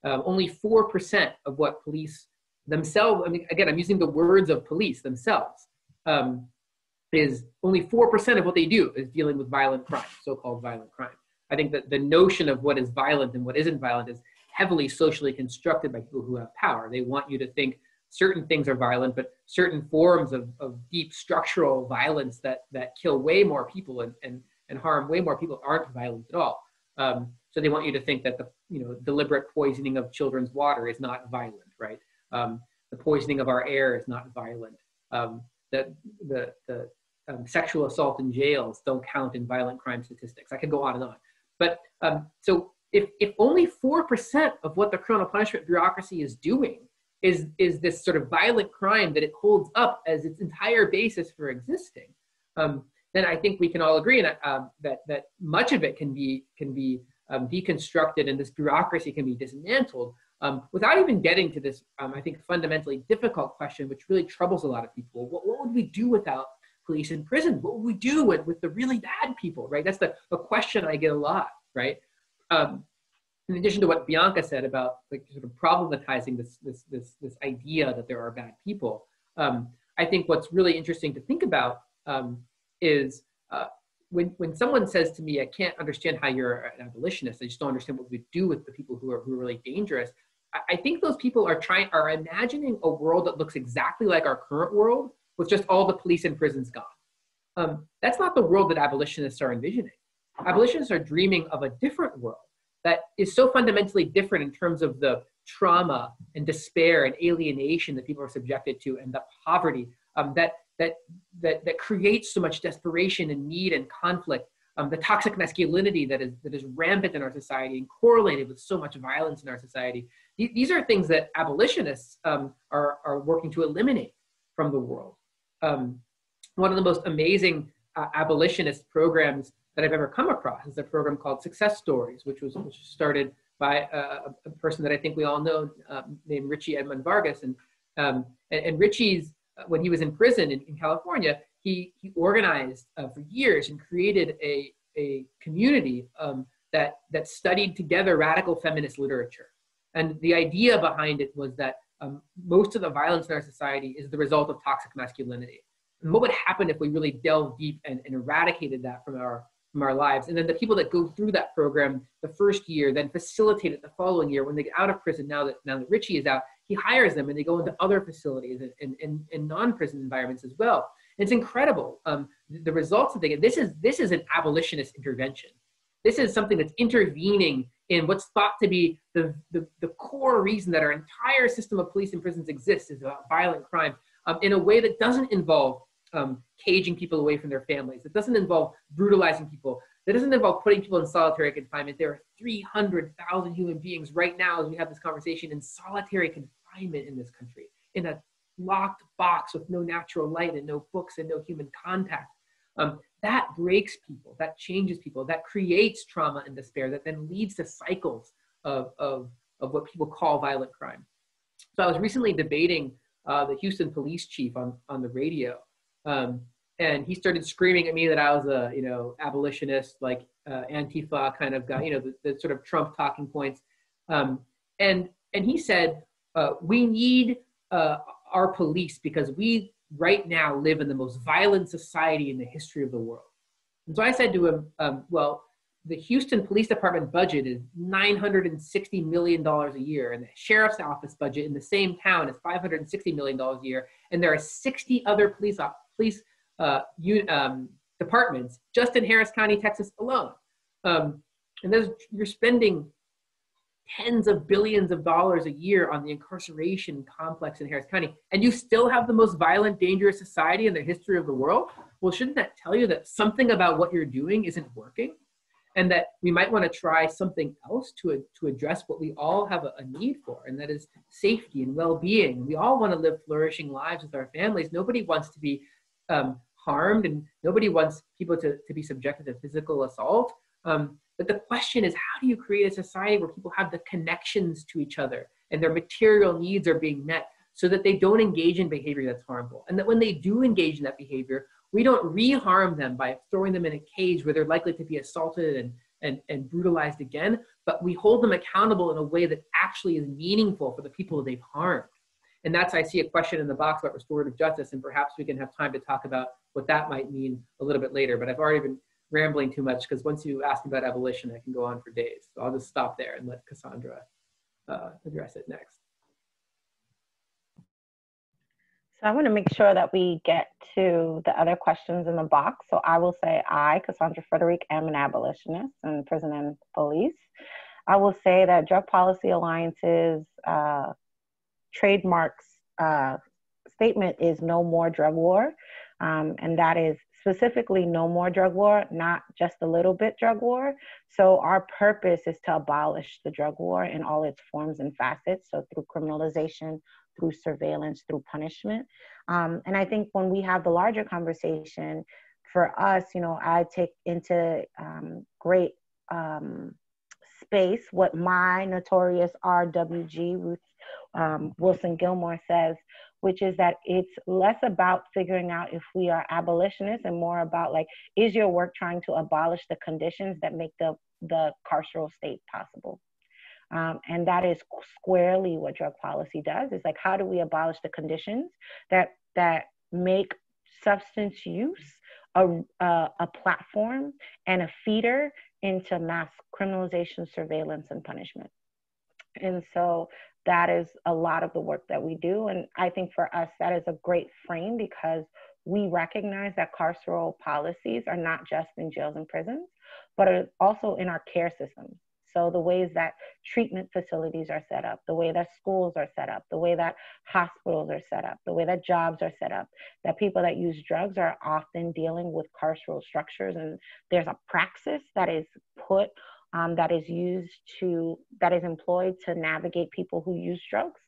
Um, only 4% of what police themselves, I mean, again, I'm using the words of police themselves, um, is only 4% of what they do is dealing with violent crime, so-called violent crime. I think that the notion of what is violent and what isn't violent is heavily socially constructed by people who have power. They want you to think certain things are violent, but certain forms of, of deep structural violence that, that kill way more people and, and, and harm way more people aren't violent at all. Um, so they want you to think that the you know deliberate poisoning of children's water is not violent, right? Um, the poisoning of our air is not violent. Um, the, the um, sexual assault in jails don't count in violent crime statistics. I could go on and on. But um, so if, if only 4% of what the criminal punishment bureaucracy is doing is, is this sort of violent crime that it holds up as its entire basis for existing, um, then I think we can all agree that, um, that, that much of it can be, can be um, deconstructed and this bureaucracy can be dismantled um, without even getting to this, um, I think, fundamentally difficult question, which really troubles a lot of people. What, what would we do without police in prison? What would we do with, with the really bad people, right? That's the, the question I get a lot, right? Um, in addition to what Bianca said about like sort of problematizing this, this, this, this idea that there are bad people, um, I think what's really interesting to think about um, is uh, when, when someone says to me, I can't understand how you're an abolitionist, I just don't understand what we do with the people who are, who are really dangerous. I, I think those people are trying, are imagining a world that looks exactly like our current world, with just all the police and prisons gone. Um, that's not the world that abolitionists are envisioning. Abolitionists are dreaming of a different world that is so fundamentally different in terms of the trauma and despair and alienation that people are subjected to and the poverty um, that, that, that, that creates so much desperation and need and conflict um, the toxic masculinity that is, that is rampant in our society and correlated with so much violence in our society. These are things that abolitionists um, are, are working to eliminate from the world um, one of the most amazing uh, abolitionist programs that I've ever come across is a program called Success Stories, which was, which started by a, a, person that I think we all know um, named Richie Edmond Vargas. And, um, and, and, Richie's, uh, when he was in prison in, in California, he, he organized uh, for years and created a, a community um, that, that studied together radical feminist literature. And the idea behind it was that um, most of the violence in our society is the result of toxic masculinity. And what would happen if we really delved deep and, and eradicated that from our from our lives? And then the people that go through that program the first year, then facilitate it the following year when they get out of prison. Now that now that Richie is out, he hires them and they go into other facilities and, and, and, non-prison environments as well. it's incredible um, the results that they get. This is this is an abolitionist intervention. This is something that's intervening in what's thought to be the, the, the, core reason that our entire system of police and prisons exists is about violent crime um, in a way that doesn't involve um, caging people away from their families. It doesn't involve brutalizing people. It doesn't involve putting people in solitary confinement. There are 300,000 human beings right now as we have this conversation in solitary confinement in this country, in a locked box with no natural light and no books and no human contact. Um, that breaks people, that changes people, that creates trauma and despair, that then leads to cycles of, of, of what people call violent crime. So I was recently debating uh, the Houston police chief on, on the radio. Um, and he started screaming at me that I was a, you know, abolitionist, like uh, Antifa kind of guy, you know, the, the sort of Trump talking points. Um, and, and he said, uh, we need uh, our police because we right now live in the most violent society in the history of the world. And so I said to him, um, well, the Houston Police Department budget is $960 million a year, and the sheriff's office budget in the same town is $560 million a year, and there are 60 other police, police uh, um, departments just in Harris County, Texas alone. Um, and you're spending tens of billions of dollars a year on the incarceration complex in Harris County, and you still have the most violent, dangerous society in the history of the world, well, shouldn't that tell you that something about what you're doing isn't working? And that we might want to try something else to, to address what we all have a, a need for, and that is safety and well being. We all want to live flourishing lives with our families. Nobody wants to be um, harmed, and nobody wants people to, to be subjected to physical assault. Um, but the question is, how do you create a society where people have the connections to each other and their material needs are being met so that they don't engage in behavior that's harmful? And that when they do engage in that behavior, we don't re-harm them by throwing them in a cage where they're likely to be assaulted and, and, and brutalized again, but we hold them accountable in a way that actually is meaningful for the people they've harmed. And that's, I see a question in the box about restorative justice, and perhaps we can have time to talk about what that might mean a little bit later. But I've already been rambling too much because once you ask about abolition, I can go on for days. So I'll just stop there and let Kassandra uh, address it next. So I want to make sure that we get to the other questions in the box. So I will say I, Kassandra Frederique, am an abolitionist in prison and police. I will say that Drug Policy Alliance's uh, trademarks uh, statement is no more drug war. Um, and that is specifically no more drug war, not just a little bit drug war. So our purpose is to abolish the drug war in all its forms and facets. So through criminalization, through surveillance, through punishment. Um, and I think when we have the larger conversation, for us, you know, I take into um, great um, space what my notorious RWG, Ruth um, Wilson Gilmore, says, which is that it's less about figuring out if we are abolitionists and more about like, is your work trying to abolish the conditions that make the, the carceral state possible? Um, and that is squarely what drug policy does. It's like, how do we abolish the conditions that, that make substance use a, a, a platform and a feeder into mass criminalization, surveillance, and punishment? And so that is a lot of the work that we do. And I think for us, that is a great frame because we recognize that carceral policies are not just in jails and prisons, but are also in our care systems. So the ways that treatment facilities are set up, the way that schools are set up, the way that hospitals are set up, the way that jobs are set up, that people that use drugs are often dealing with carceral structures. And there's a praxis that is put um, that is used to, that is employed to navigate people who use drugs.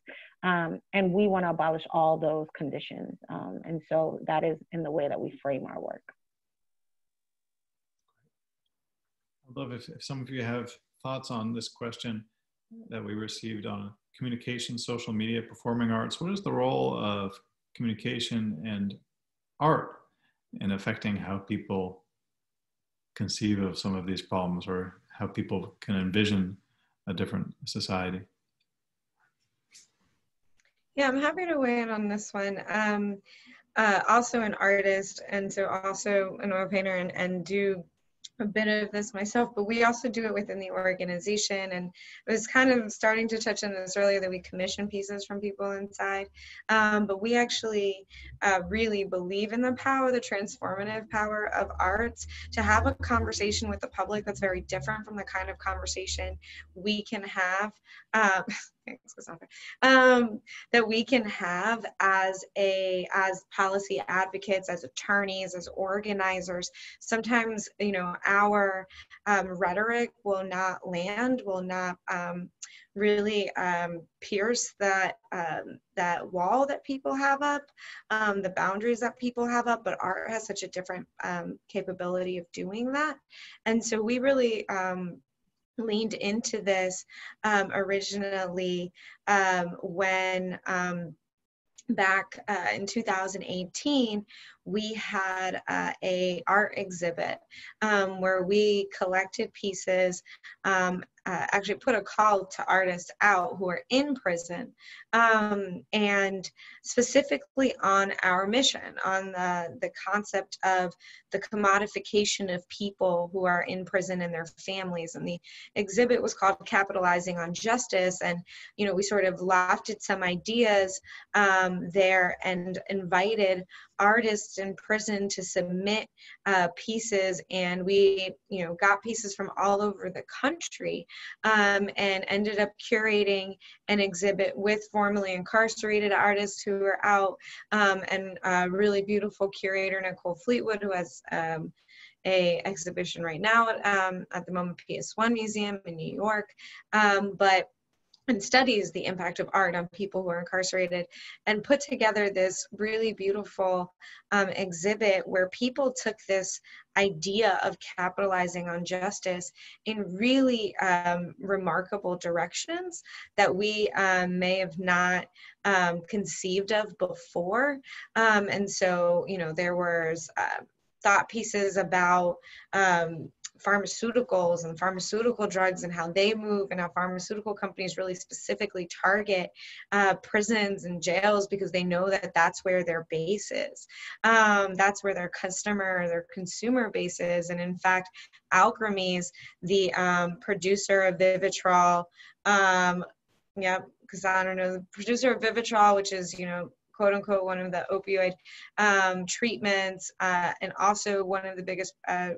Um, and we want to abolish all those conditions. Um, and so that is in the way that we frame our work. I'd love if, if some of you have thoughts on this question that we received on communication, social media, performing arts. What is the role of communication and art in affecting how people conceive of some of these problems or how people can envision a different society? Yeah, I'm happy to weigh in on this one. Um, uh, also an artist, and so also an oil painter, and, and do a bit of this myself, but we also do it within the organization. And it was kind of starting to touch on this earlier that we commission pieces from people inside. Um, but we actually uh, really believe in the power, the transformative power of arts to have a conversation with the public that's very different from the kind of conversation we can have. Um, <laughs> um, that we can have as a as policy advocates as attorneys as organizers. Sometimes you know our um, rhetoric will not land will not um, really um, pierce that um, that wall that people have up um, the boundaries that people have up but art has such a different capability of doing that. And so we really leaned into this um, originally um, when um, back uh, in 2018 we had uh, a art exhibit um, where we collected pieces um, uh, actually put a call to artists out who are in prison um, and specifically on our mission on the, the concept of the commodification of people who are in prison and their families. And the exhibit was called capitalizing on justice and you know we sort of lofted some ideas um, there and invited artists in prison to submit uh, pieces and we you know got pieces from all over the country um, and ended up curating an exhibit with formerly incarcerated artists who are out um, and a really beautiful curator nicole fleetwood who has um, a exhibition right now at, um, at the MoMA PS1 Museum in New York. Um, but and studies the impact of art on people who are incarcerated and put together this really beautiful um, exhibit where people took this idea of capitalizing on justice in really um, remarkable directions that we um, may have not um, conceived of before. Um, and so, you know, there was uh, thought pieces about um, pharmaceuticals and pharmaceutical drugs and how they move and how pharmaceutical companies really specifically target uh, prisons and jails because they know that that's where their base is. Um, that's where their customer, their consumer base is. And in fact, Alkermes, the um, producer of Vivitrol, um, yeah, because I don't know, the producer of Vivitrol, which is, you know, quote unquote one of the opioid um, treatments uh, and also one of the biggest uh,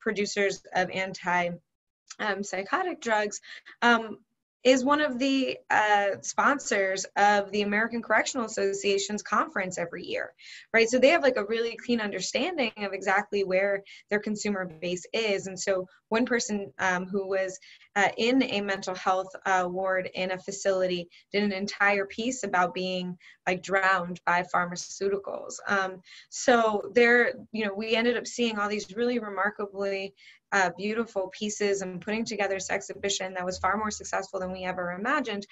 producers of anti um, psychotic drugs. Um, is one of the uh, sponsors of the American Correctional Association's conference every year, right? So they have like a really clean understanding of exactly where their consumer base is. And so one person um, who was uh, in a mental health uh, ward in a facility did an entire piece about being like drowned by pharmaceuticals. Um, so there, you know, we ended up seeing all these really remarkably uh, beautiful pieces and putting together this exhibition that was far more successful than we ever imagined.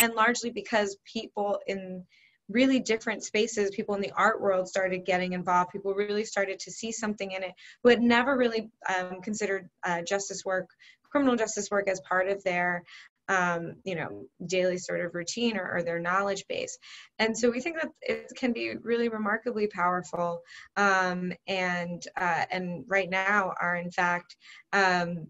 And largely because people in really different spaces people in the art world started getting involved. People really started to see something in it who had never really um, considered uh, justice work criminal justice work as part of their um, you know, daily sort of routine or, or, their knowledge base. And so we think that it can be really remarkably powerful. Um, and uh, and right now are in fact um,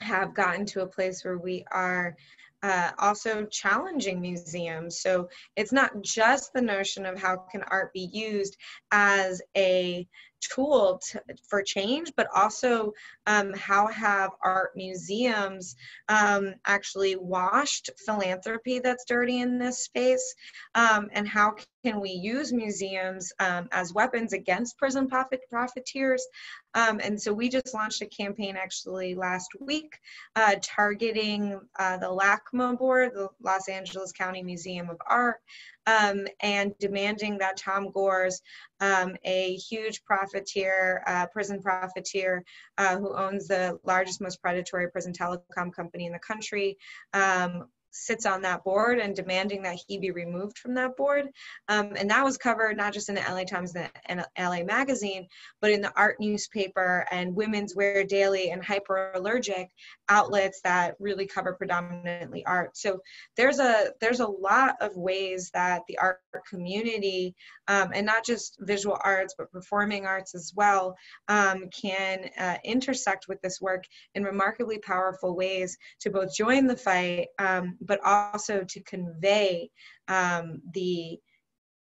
have gotten to a place where we are uh, also challenging museums. So it's not just the notion of how can art be used as a tool to, for change, but also um, how have art museums um, actually washed philanthropy that's dirty in this space, um, and how can we use museums um, as weapons against prison profit profiteers? Um, and so we just launched a campaign actually last week uh, targeting uh, the LACMA board, the Los Angeles County Museum of Art, um, and demanding that Tom Gores, um, a huge profiteer, uh, prison profiteer, uh, who owns the largest, most predatory prison telecom company in the country, um, sits on that board and demanding that he be removed from that board. Um, and that was covered not just in the LA Times and LA Magazine, but in the art newspaper and Women's Wear Daily and Hyperallergic outlets that really cover predominantly art. So there's a there's a lot of ways that the art community um, and not just visual arts but performing arts as well um, can uh, intersect with this work in remarkably powerful ways to both join the fight um, but also to convey um, the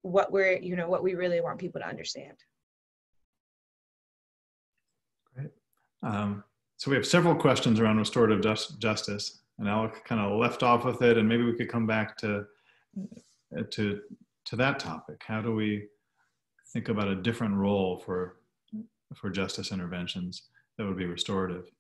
what we're you know what we really want people to understand. Great. Um, so we have several questions around restorative just, justice and alec kind of left off with it and maybe we could come back to to to that topic. How do we think about a different role for for justice interventions that would be restorative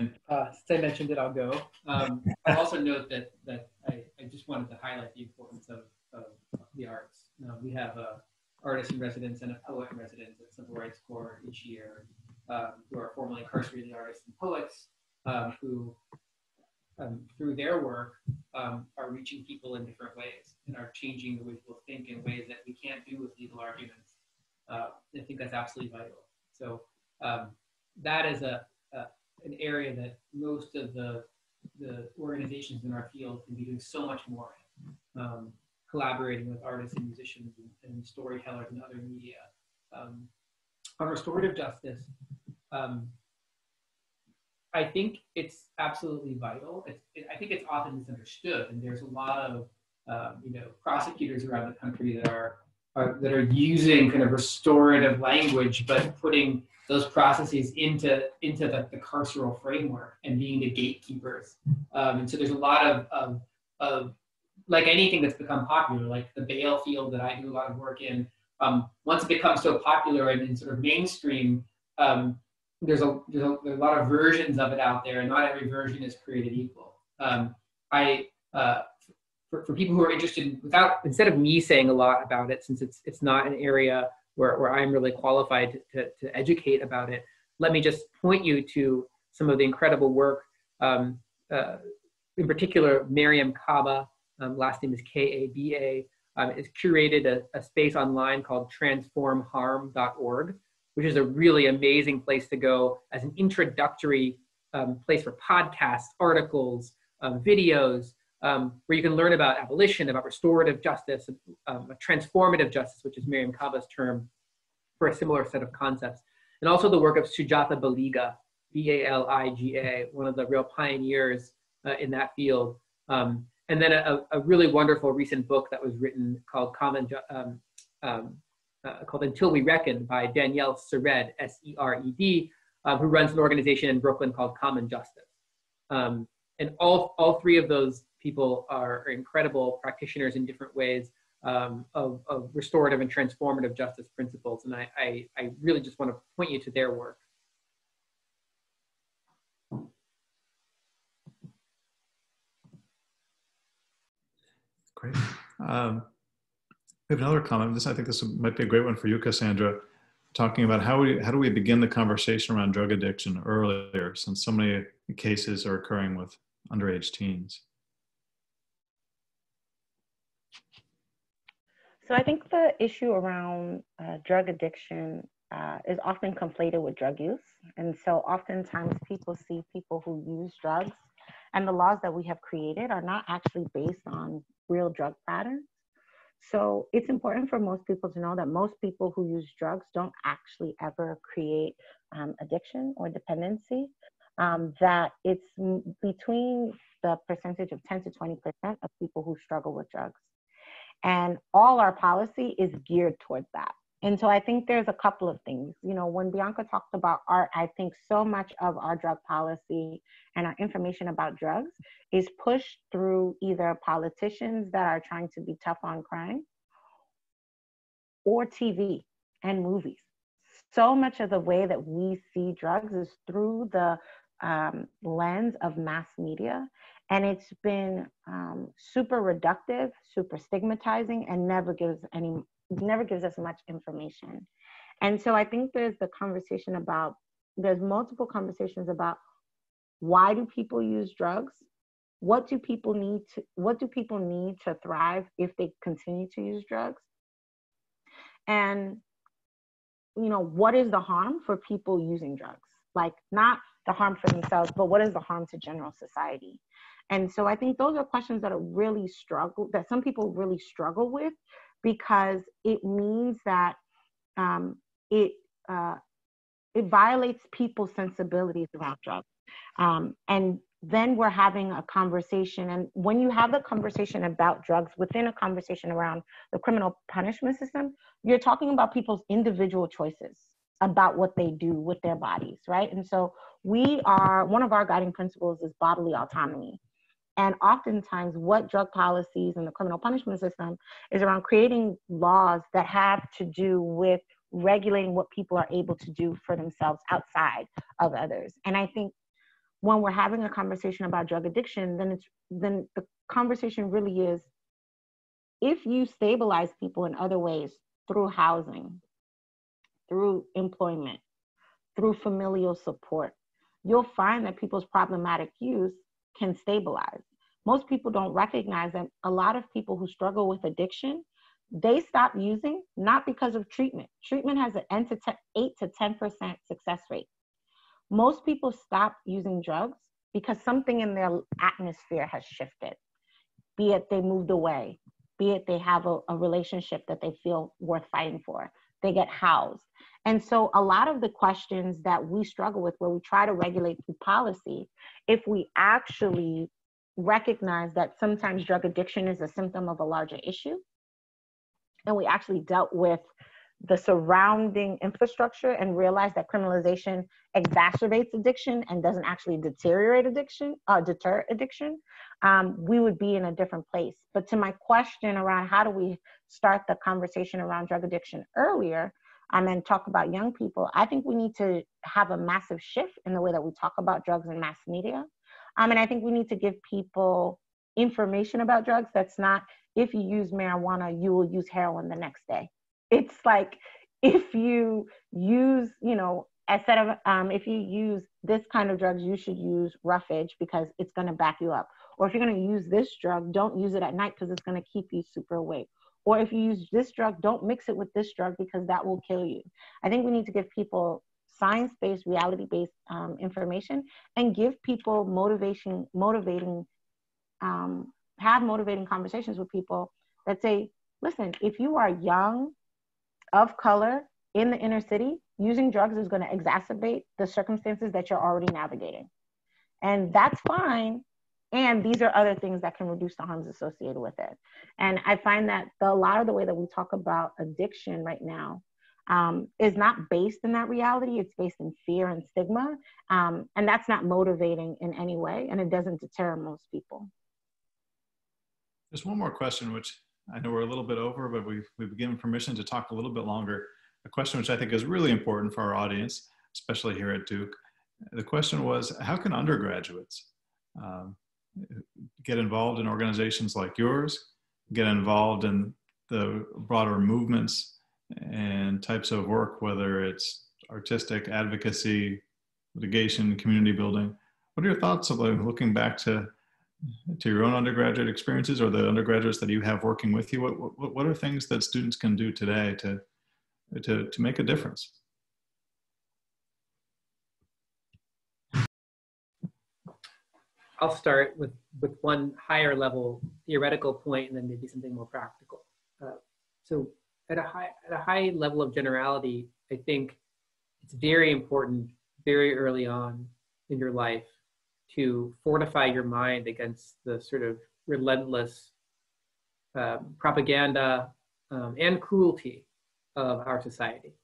Uh, since I mentioned it, I'll go. Um, I'll also note that that I, I, just wanted to highlight the importance of, of the arts. Uh, we have a artist in residence and a poet in residence at Civil Rights Corps each year, um, who are formerly incarcerated artists and poets um, who, um, through their work, um, are reaching people in different ways and are changing the way people think in ways that we can't do with legal arguments. Uh, I think that's absolutely vital. So um, that is a, a an area that most of the, the organizations in our field can be doing so much more um, collaborating with artists and musicians and, and storytellers and other media. Um, on restorative justice, um, I think it's absolutely vital. It's, it, I think it's often misunderstood, and there's a lot of um, you know prosecutors around the country that are, are that are using kind of restorative language, but putting those processes into into the, the carceral framework and being the gatekeepers. Um, and so there's a lot of, of, of like anything that's become popular, like the bail field that I do a lot of work in. Um, once it becomes so popular and, and sort of mainstream, um, there's, a, there's, a, there's a lot of versions of it out there, and not every version is created equal. Um, I uh, for, for people who are interested, without instead of me saying a lot about it, since it's it's not an area where, where I'm really qualified to, to educate about it, let me just point you to some of the incredible work, um, uh, in particular, Mariame Kaba um, last name is K-A-B-A, um, has curated a, a, space online called transformharm.org, which is a really amazing place to go as an introductory um, place for podcasts, articles, um, videos, um, where you can learn about abolition, about restorative justice, um, transformative justice, which is Mariame Kaba's term for a similar set of concepts. And also the work of Sujatha Baliga, B-A-L-I-G-A, one of the real pioneers uh, in that field. Um, and then a, a, really wonderful recent book that was written called Common, um, um, uh, called Until We Reckon by Danielle Sered, S-E-R-E-D, um, who runs an organization in Brooklyn called Common Justice. Um, and all, all three of those people are, incredible practitioners in different ways um, of, of, restorative and transformative justice principles. And I, I, I really just want to point you to their work. Great. Um, we have another comment. This I think this might be a great one for you, Kassandra. Talking about how we how do we begin the conversation around drug addiction earlier, since so many cases are occurring with underage teens. So I think the issue around uh, drug addiction uh, is often conflated with drug use, and so oftentimes people see people who use drugs, and the laws that we have created are not actually based on real drug patterns. So it's important for most people to know that most people who use drugs don't actually ever create um, addiction or dependency. Um, that it's between the percentage of 10 to 20% of people who struggle with drugs. And all our policy is geared towards that. And so I think there's a couple of things. You know, when Bianca talked about art, I think so much of our drug policy and our information about drugs is pushed through either politicians that are trying to be tough on crime or TV and movies. So much of the way that we see drugs is through the um, lens of mass media. And it's been um, super reductive, super stigmatizing, and never gives any never gives us much information. And so I think there's the conversation about, there's multiple conversations about why do people use drugs? What do people need to, what do people need to thrive if they continue to use drugs? And, you know, what is the harm for people using drugs? Like not the harm for themselves, but what is the harm to general society? And so I think those are questions that are really struggle, that some people really struggle with because it means that um, it uh, it violates people's sensibilities around drugs. Um, and then we're having a conversation. And when you have the conversation about drugs within a conversation around the criminal punishment system, you're talking about people's individual choices about what they do with their bodies, right? And so we are, one of our guiding principles is bodily autonomy. And oftentimes, what drug policies and the criminal punishment system is around creating laws that have to do with regulating what people are able to do for themselves outside of others. And I think when we're having a conversation about drug addiction, then it's then the conversation really is if you stabilize people in other ways through housing, through employment, through familial support, you'll find that people's problematic use can stabilize. Most people don't recognize that a lot of people who struggle with addiction, they stop using not because of treatment. Treatment has an 8 to 10% success rate. Most people stop using drugs because something in their atmosphere has shifted. Be it they moved away, be it they have a, a relationship that they feel worth fighting for, they get housed. And so, a lot of the questions that we struggle with, where we try to regulate through policy, if we actually recognize that sometimes drug addiction is a symptom of a larger issue, and we actually dealt with the surrounding infrastructure and realize that criminalization exacerbates addiction and doesn't actually deteriorate addiction, uh, deter addiction, um, we would be in a different place. But to my question around how do we start the conversation around drug addiction earlier, um, and talk about young people, I think we need to have a massive shift in the way that we talk about drugs in mass media. Um, and I think we need to give people information about drugs that's not if you use marijuana, you will use heroin the next day. It's like if you use, you know, instead of um, if you use this kind of drugs, you should use roughage because it's going to back you up. Or if you're going to use this drug, don't use it at night because it's going to keep you super awake. Or if you use this drug, don't mix it with this drug because that will kill you. I think we need to give people science based, reality based um, information and give people motivation, motivating, um, have motivating conversations with people that say, listen, if you are young, of color, in the inner city, using drugs is going to exacerbate the circumstances that you're already navigating. And that's fine. And these are other things that can reduce the harms associated with it. And I find that the, a lot of the way that we talk about addiction right now um, is not based in that reality. It's based in fear and stigma. Um, and that's not motivating in any way. And it doesn't deter most people. Just one more question, which I know we're a little bit over, but we've, we've given permission to talk a little bit longer. A question which I think is really important for our audience, especially here at Duke. The question was, how can undergraduates um, get involved in organizations like yours, get involved in the broader movements and types of work, whether it's artistic, advocacy, litigation, community building. What are your thoughts about looking back to to your own undergraduate experiences or the undergraduates that you have working with you? What, what, what are things that students can do today to, to, to make a difference? I'll start with, with one higher level theoretical point and then maybe something more practical. Uh, so at a high at a high level of generality, I think it's very important very early on in your life to fortify your mind against the sort of relentless uh, propaganda um, and cruelty of our society.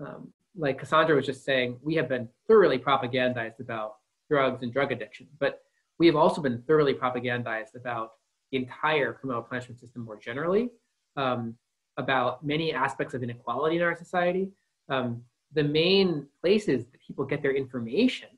Um, like Kassandra was just saying, we have been thoroughly propagandized about drugs and drug addiction, but we have also been thoroughly propagandized about the entire criminal punishment system more generally, um, about many aspects of inequality in our society. Um, the main places that people get their information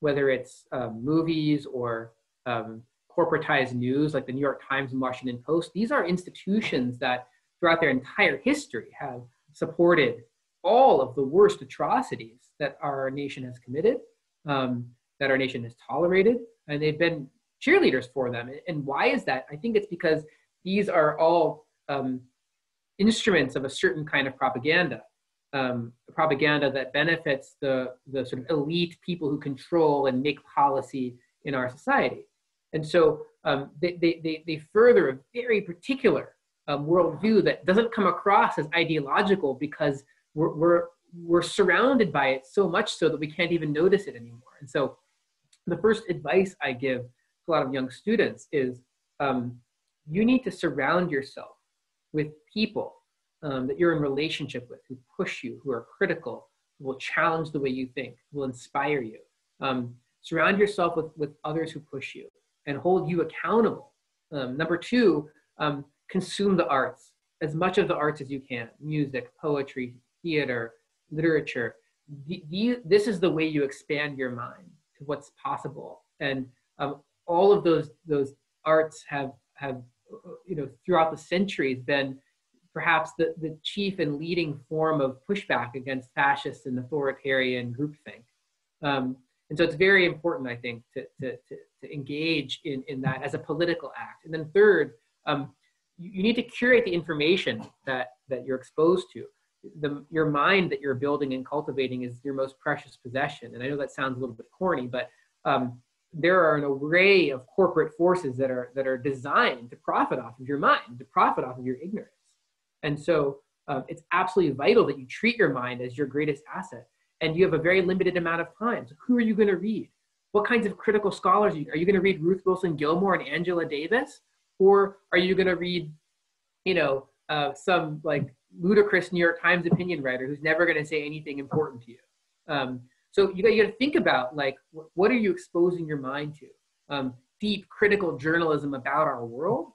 whether it's um, movies or um, corporatized news like the New York Times and Washington Post, these are institutions that throughout their entire history have supported all of the worst atrocities that our nation has committed, um, that our nation has tolerated, and they've been cheerleaders for them. And why is that? I think it's because these are all um, instruments of a certain kind of propaganda um, propaganda that benefits the, the sort of elite people who control and make policy in our society. And so um, they, they, they, further a very particular um, worldview that doesn't come across as ideological because we're, we're, we're surrounded by it so much so that we can't even notice it anymore. And so the first advice I give to a lot of young students is um, you need to surround yourself with people um, that you're in relationship with, who push you, who are critical, who will challenge the way you think, who will inspire you. Um, surround yourself with, with others who push you and hold you accountable. Um, number two, um, consume the arts, as much of the arts as you can music, poetry, theater, literature. The, the, this is the way you expand your mind to what's possible. And um, all of those, those arts have, have, you know, throughout the centuries been perhaps the, the chief and leading form of pushback against fascist and authoritarian groupthink. Um, and so it's very important, I think, to, to, to, to, engage in, in that as a political act. And then third, um, you, you, need to curate the information that, that you're exposed to. The, your mind that you're building and cultivating is your most precious possession. And I know that sounds a little bit corny, but um, there are an array of corporate forces that are, that are designed to profit off of your mind, to profit off of your ignorance. And so um, it's absolutely vital that you treat your mind as your greatest asset. And you have a very limited amount of time. So who are you going to read? What kinds of critical scholars are you, are you going to read? Ruth Wilson Gilmore and Angela Davis, or are you going to read, you know, uh, some like ludicrous New York Times opinion writer who's never going to say anything important to you? Um, so you got, you got to think about like what are you exposing your mind to? Um, deep critical journalism about our world,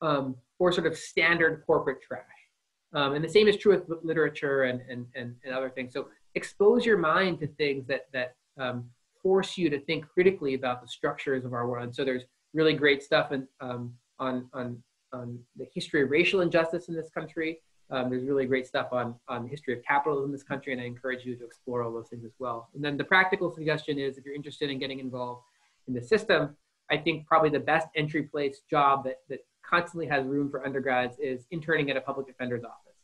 um, or sort of standard corporate trash. Um, and the same is true with literature and, and, and, and, other things. So expose your mind to things that, that um, force you to think critically about the structures of our world. And so there's really great stuff in, um, on, on, on the history of racial injustice in this country. Um, there's really great stuff on, on the history of capitalism in this country, and I encourage you to explore all those things as well. And then the practical suggestion is if you're interested in getting involved in the system, I think probably the best entry place job that, that constantly has room for undergrads is interning at a public defender's office.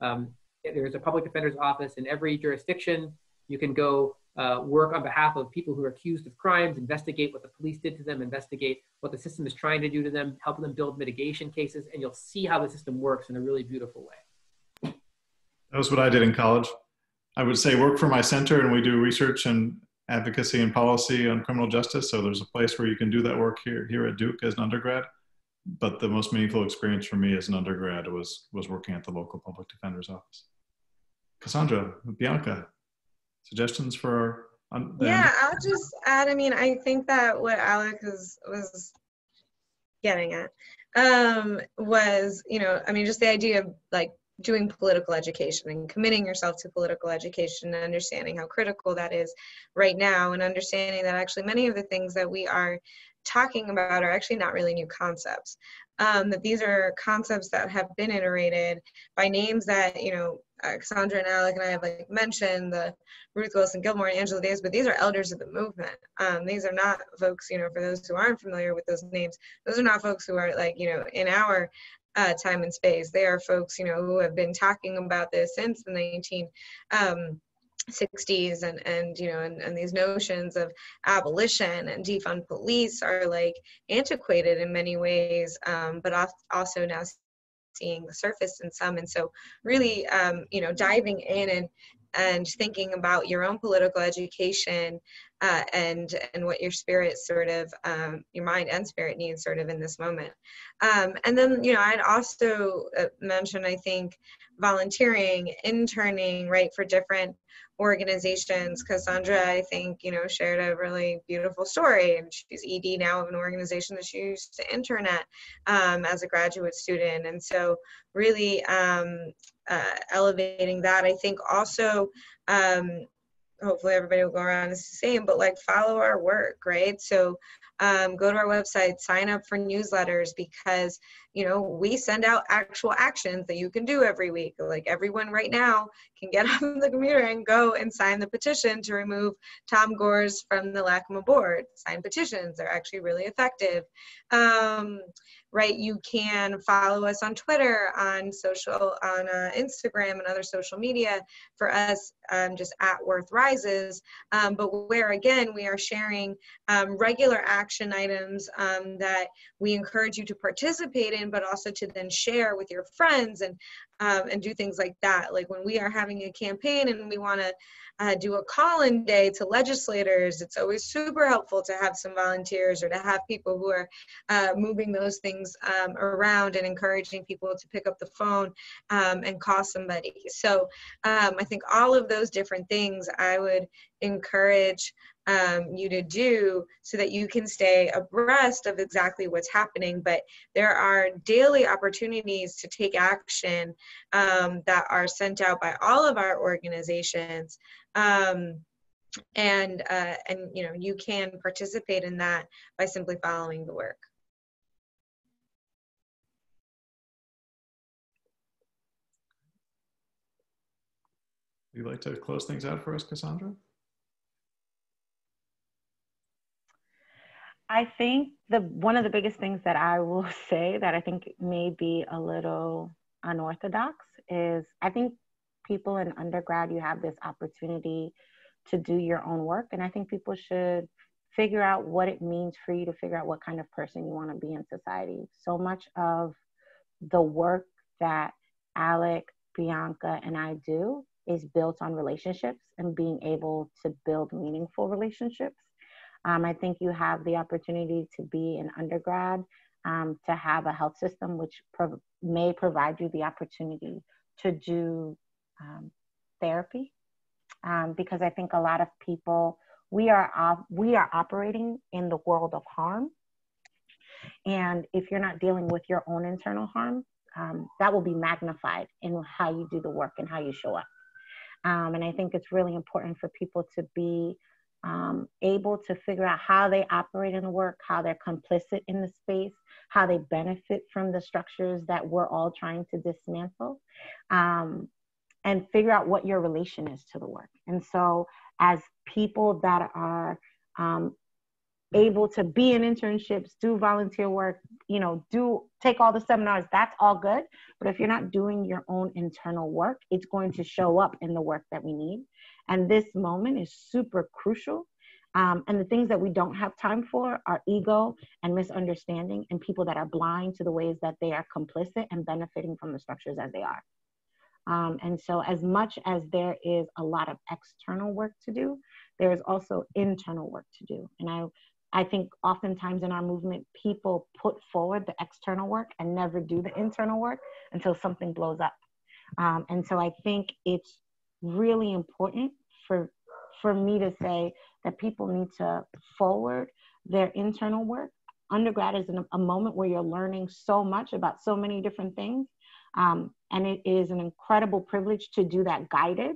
Um, there's a public defender's office in every jurisdiction. You can go uh, work on behalf of people who are accused of crimes, investigate what the police did to them, investigate what the system is trying to do to them, help them build mitigation cases, and you'll see how the system works in a really beautiful way. That was what I did in college. I would say work for my center, and we do research and advocacy and policy on criminal justice. So there's a place where you can do that work here here at Duke as an undergrad. But the most meaningful experience for me as an undergrad was was working at the local public defender's office. Kassandra, Bianca, suggestions for um, yeah i'll just add i mean i think that what alex was was getting at um was you know i mean just the idea of like doing political education and committing yourself to political education and understanding how critical that is right now and understanding that actually many of the things that we are talking about are actually not really new concepts um, that these are concepts that have been iterated by names that you know Kassandra and Alec and I have like mentioned the Ruth Wilson Gilmore and Angela Davis, but these are elders of the movement. Um, these are not folks, you know, for those who aren't familiar with those names, those are not folks who are like, you know, in our uh, time and space. They are folks, you know, who have been talking about this since the 19. Um, 60s and and you know and, and these notions of abolition and defund police are like antiquated in many ways um, but also now seeing the surface in some and so really um, you know diving in and and thinking about your own political education uh, and and what your spirit sort of um, your mind and spirit needs sort of in this moment um, and then you know i'd also uh, mention i think volunteering interning right for different organizations. Kassandra, I think, you know, shared a really beautiful story, and she's ED now of an organization that she used to intern at um, as a graduate student. And so, really um, uh, elevating that. I think also um, hopefully everybody will go around the same, but like follow our work, right? So um, go to our website, sign up for newsletters because, you know, we send out actual actions that you can do every week. Like everyone right now can get <laughs> on the computer and go and sign the petition to remove Tom Gores from the LACMA board. Sign petitions, they're actually really effective. Um, right? You can follow us on Twitter, on social, on uh, Instagram, and other social media. For us, um, just at Worth Rises, um, but where again we are sharing um, regular action items um, that we encourage you to participate in, but also to then share with your friends and um, and do things like that. Like when we are having a campaign and we want to uh, do a call-in day to legislators. It's always super helpful to have some volunteers or to have people who are uh, moving those things um, around and encouraging people to pick up the phone um, and call somebody. So um, I think all of those different things I would encourage um, you to do so that you can stay abreast of exactly what's happening. But there are daily opportunities to take action um, that are sent out by all of our organizations. Um, and uh, and you know you can participate in that by simply following the work. Would you like to close things out for us, Kassandra? I think the one of the biggest things that I will <laughs> say that I think may be a little unorthodox is I think people in undergrad you have this opportunity to do your own work and I think people should figure out what it means for you to figure out what kind of person you want to be in society. So much of the work that Alec, Bianca, and I do is built on relationships and being able to build meaningful relationships. Um, I think you have the opportunity to be an undergrad, um, to have a health system which may provide you the opportunity to do um, therapy. Um, because I think a lot of people, we are, op- we are operating in the world of harm. And if you're not dealing with your own internal harm, um, that will be magnified in how you do the work and how you show up. Um, and I think it's really important for people to be um, able to figure out how they operate in the work, how they're complicit in the space, how they benefit from the structures that we're all trying to dismantle, um, and figure out what your relation is to the work. And so, as people that are um, able to be in internships, do volunteer work, you know, do take all the seminars, that's all good. But if you're not doing your own internal work, it's going to show up in the work that we need. And this moment is super crucial. Um, and the things that we don't have time for are ego and misunderstanding and people that are blind to the ways that they are complicit and benefiting from the structures as they are. Um, and so, as much as there is a lot of external work to do, there is also internal work to do. And I, I think oftentimes in our movement, people put forward the external work and never do the internal work until something blows up. Um, and so I think it's really important for, for me to say that people need to forward their internal work. Undergrad is a moment where you're learning so much about so many different things. Um, and it is an incredible privilege to do that guided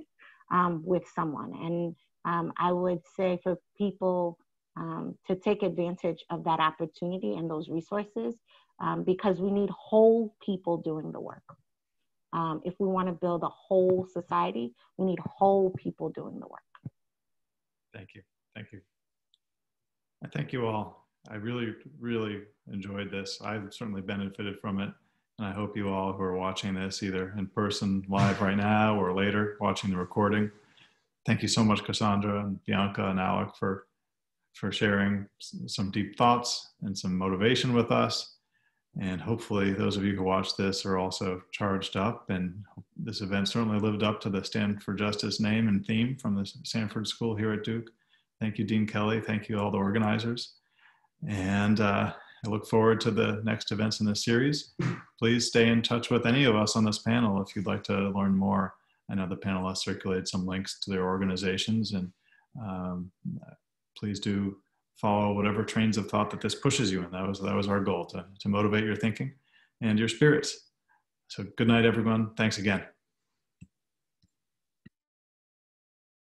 um, with someone. And um, I would say for people um, to take advantage of that opportunity and those resources um, because we need whole people doing the work. Um, if we want to build a whole society, we need whole people doing the work. Thank you. Thank you. I thank you all. I really, really enjoyed this. I've certainly benefited from it. And I hope you all who are watching this either in person live right now or later watching the recording thank you so much, Kassandra and Bianca and Alec for for sharing some deep thoughts and some motivation with us. And hopefully, those of you who watch this are also charged up. And this event certainly lived up to the Stand for Justice name and theme from the Sanford School here at Duke. Thank you, Dean Kelley. Thank you, all the organizers. And uh, I look forward to the next events in this series. Please stay in touch with any of us on this panel if you'd like to learn more I know the panelists circulated some links to their organizations, and um, please do follow whatever trains of thought that this pushes you in. That was that was our goal to to motivate your thinking and your spirits. So good night, everyone. Thanks again.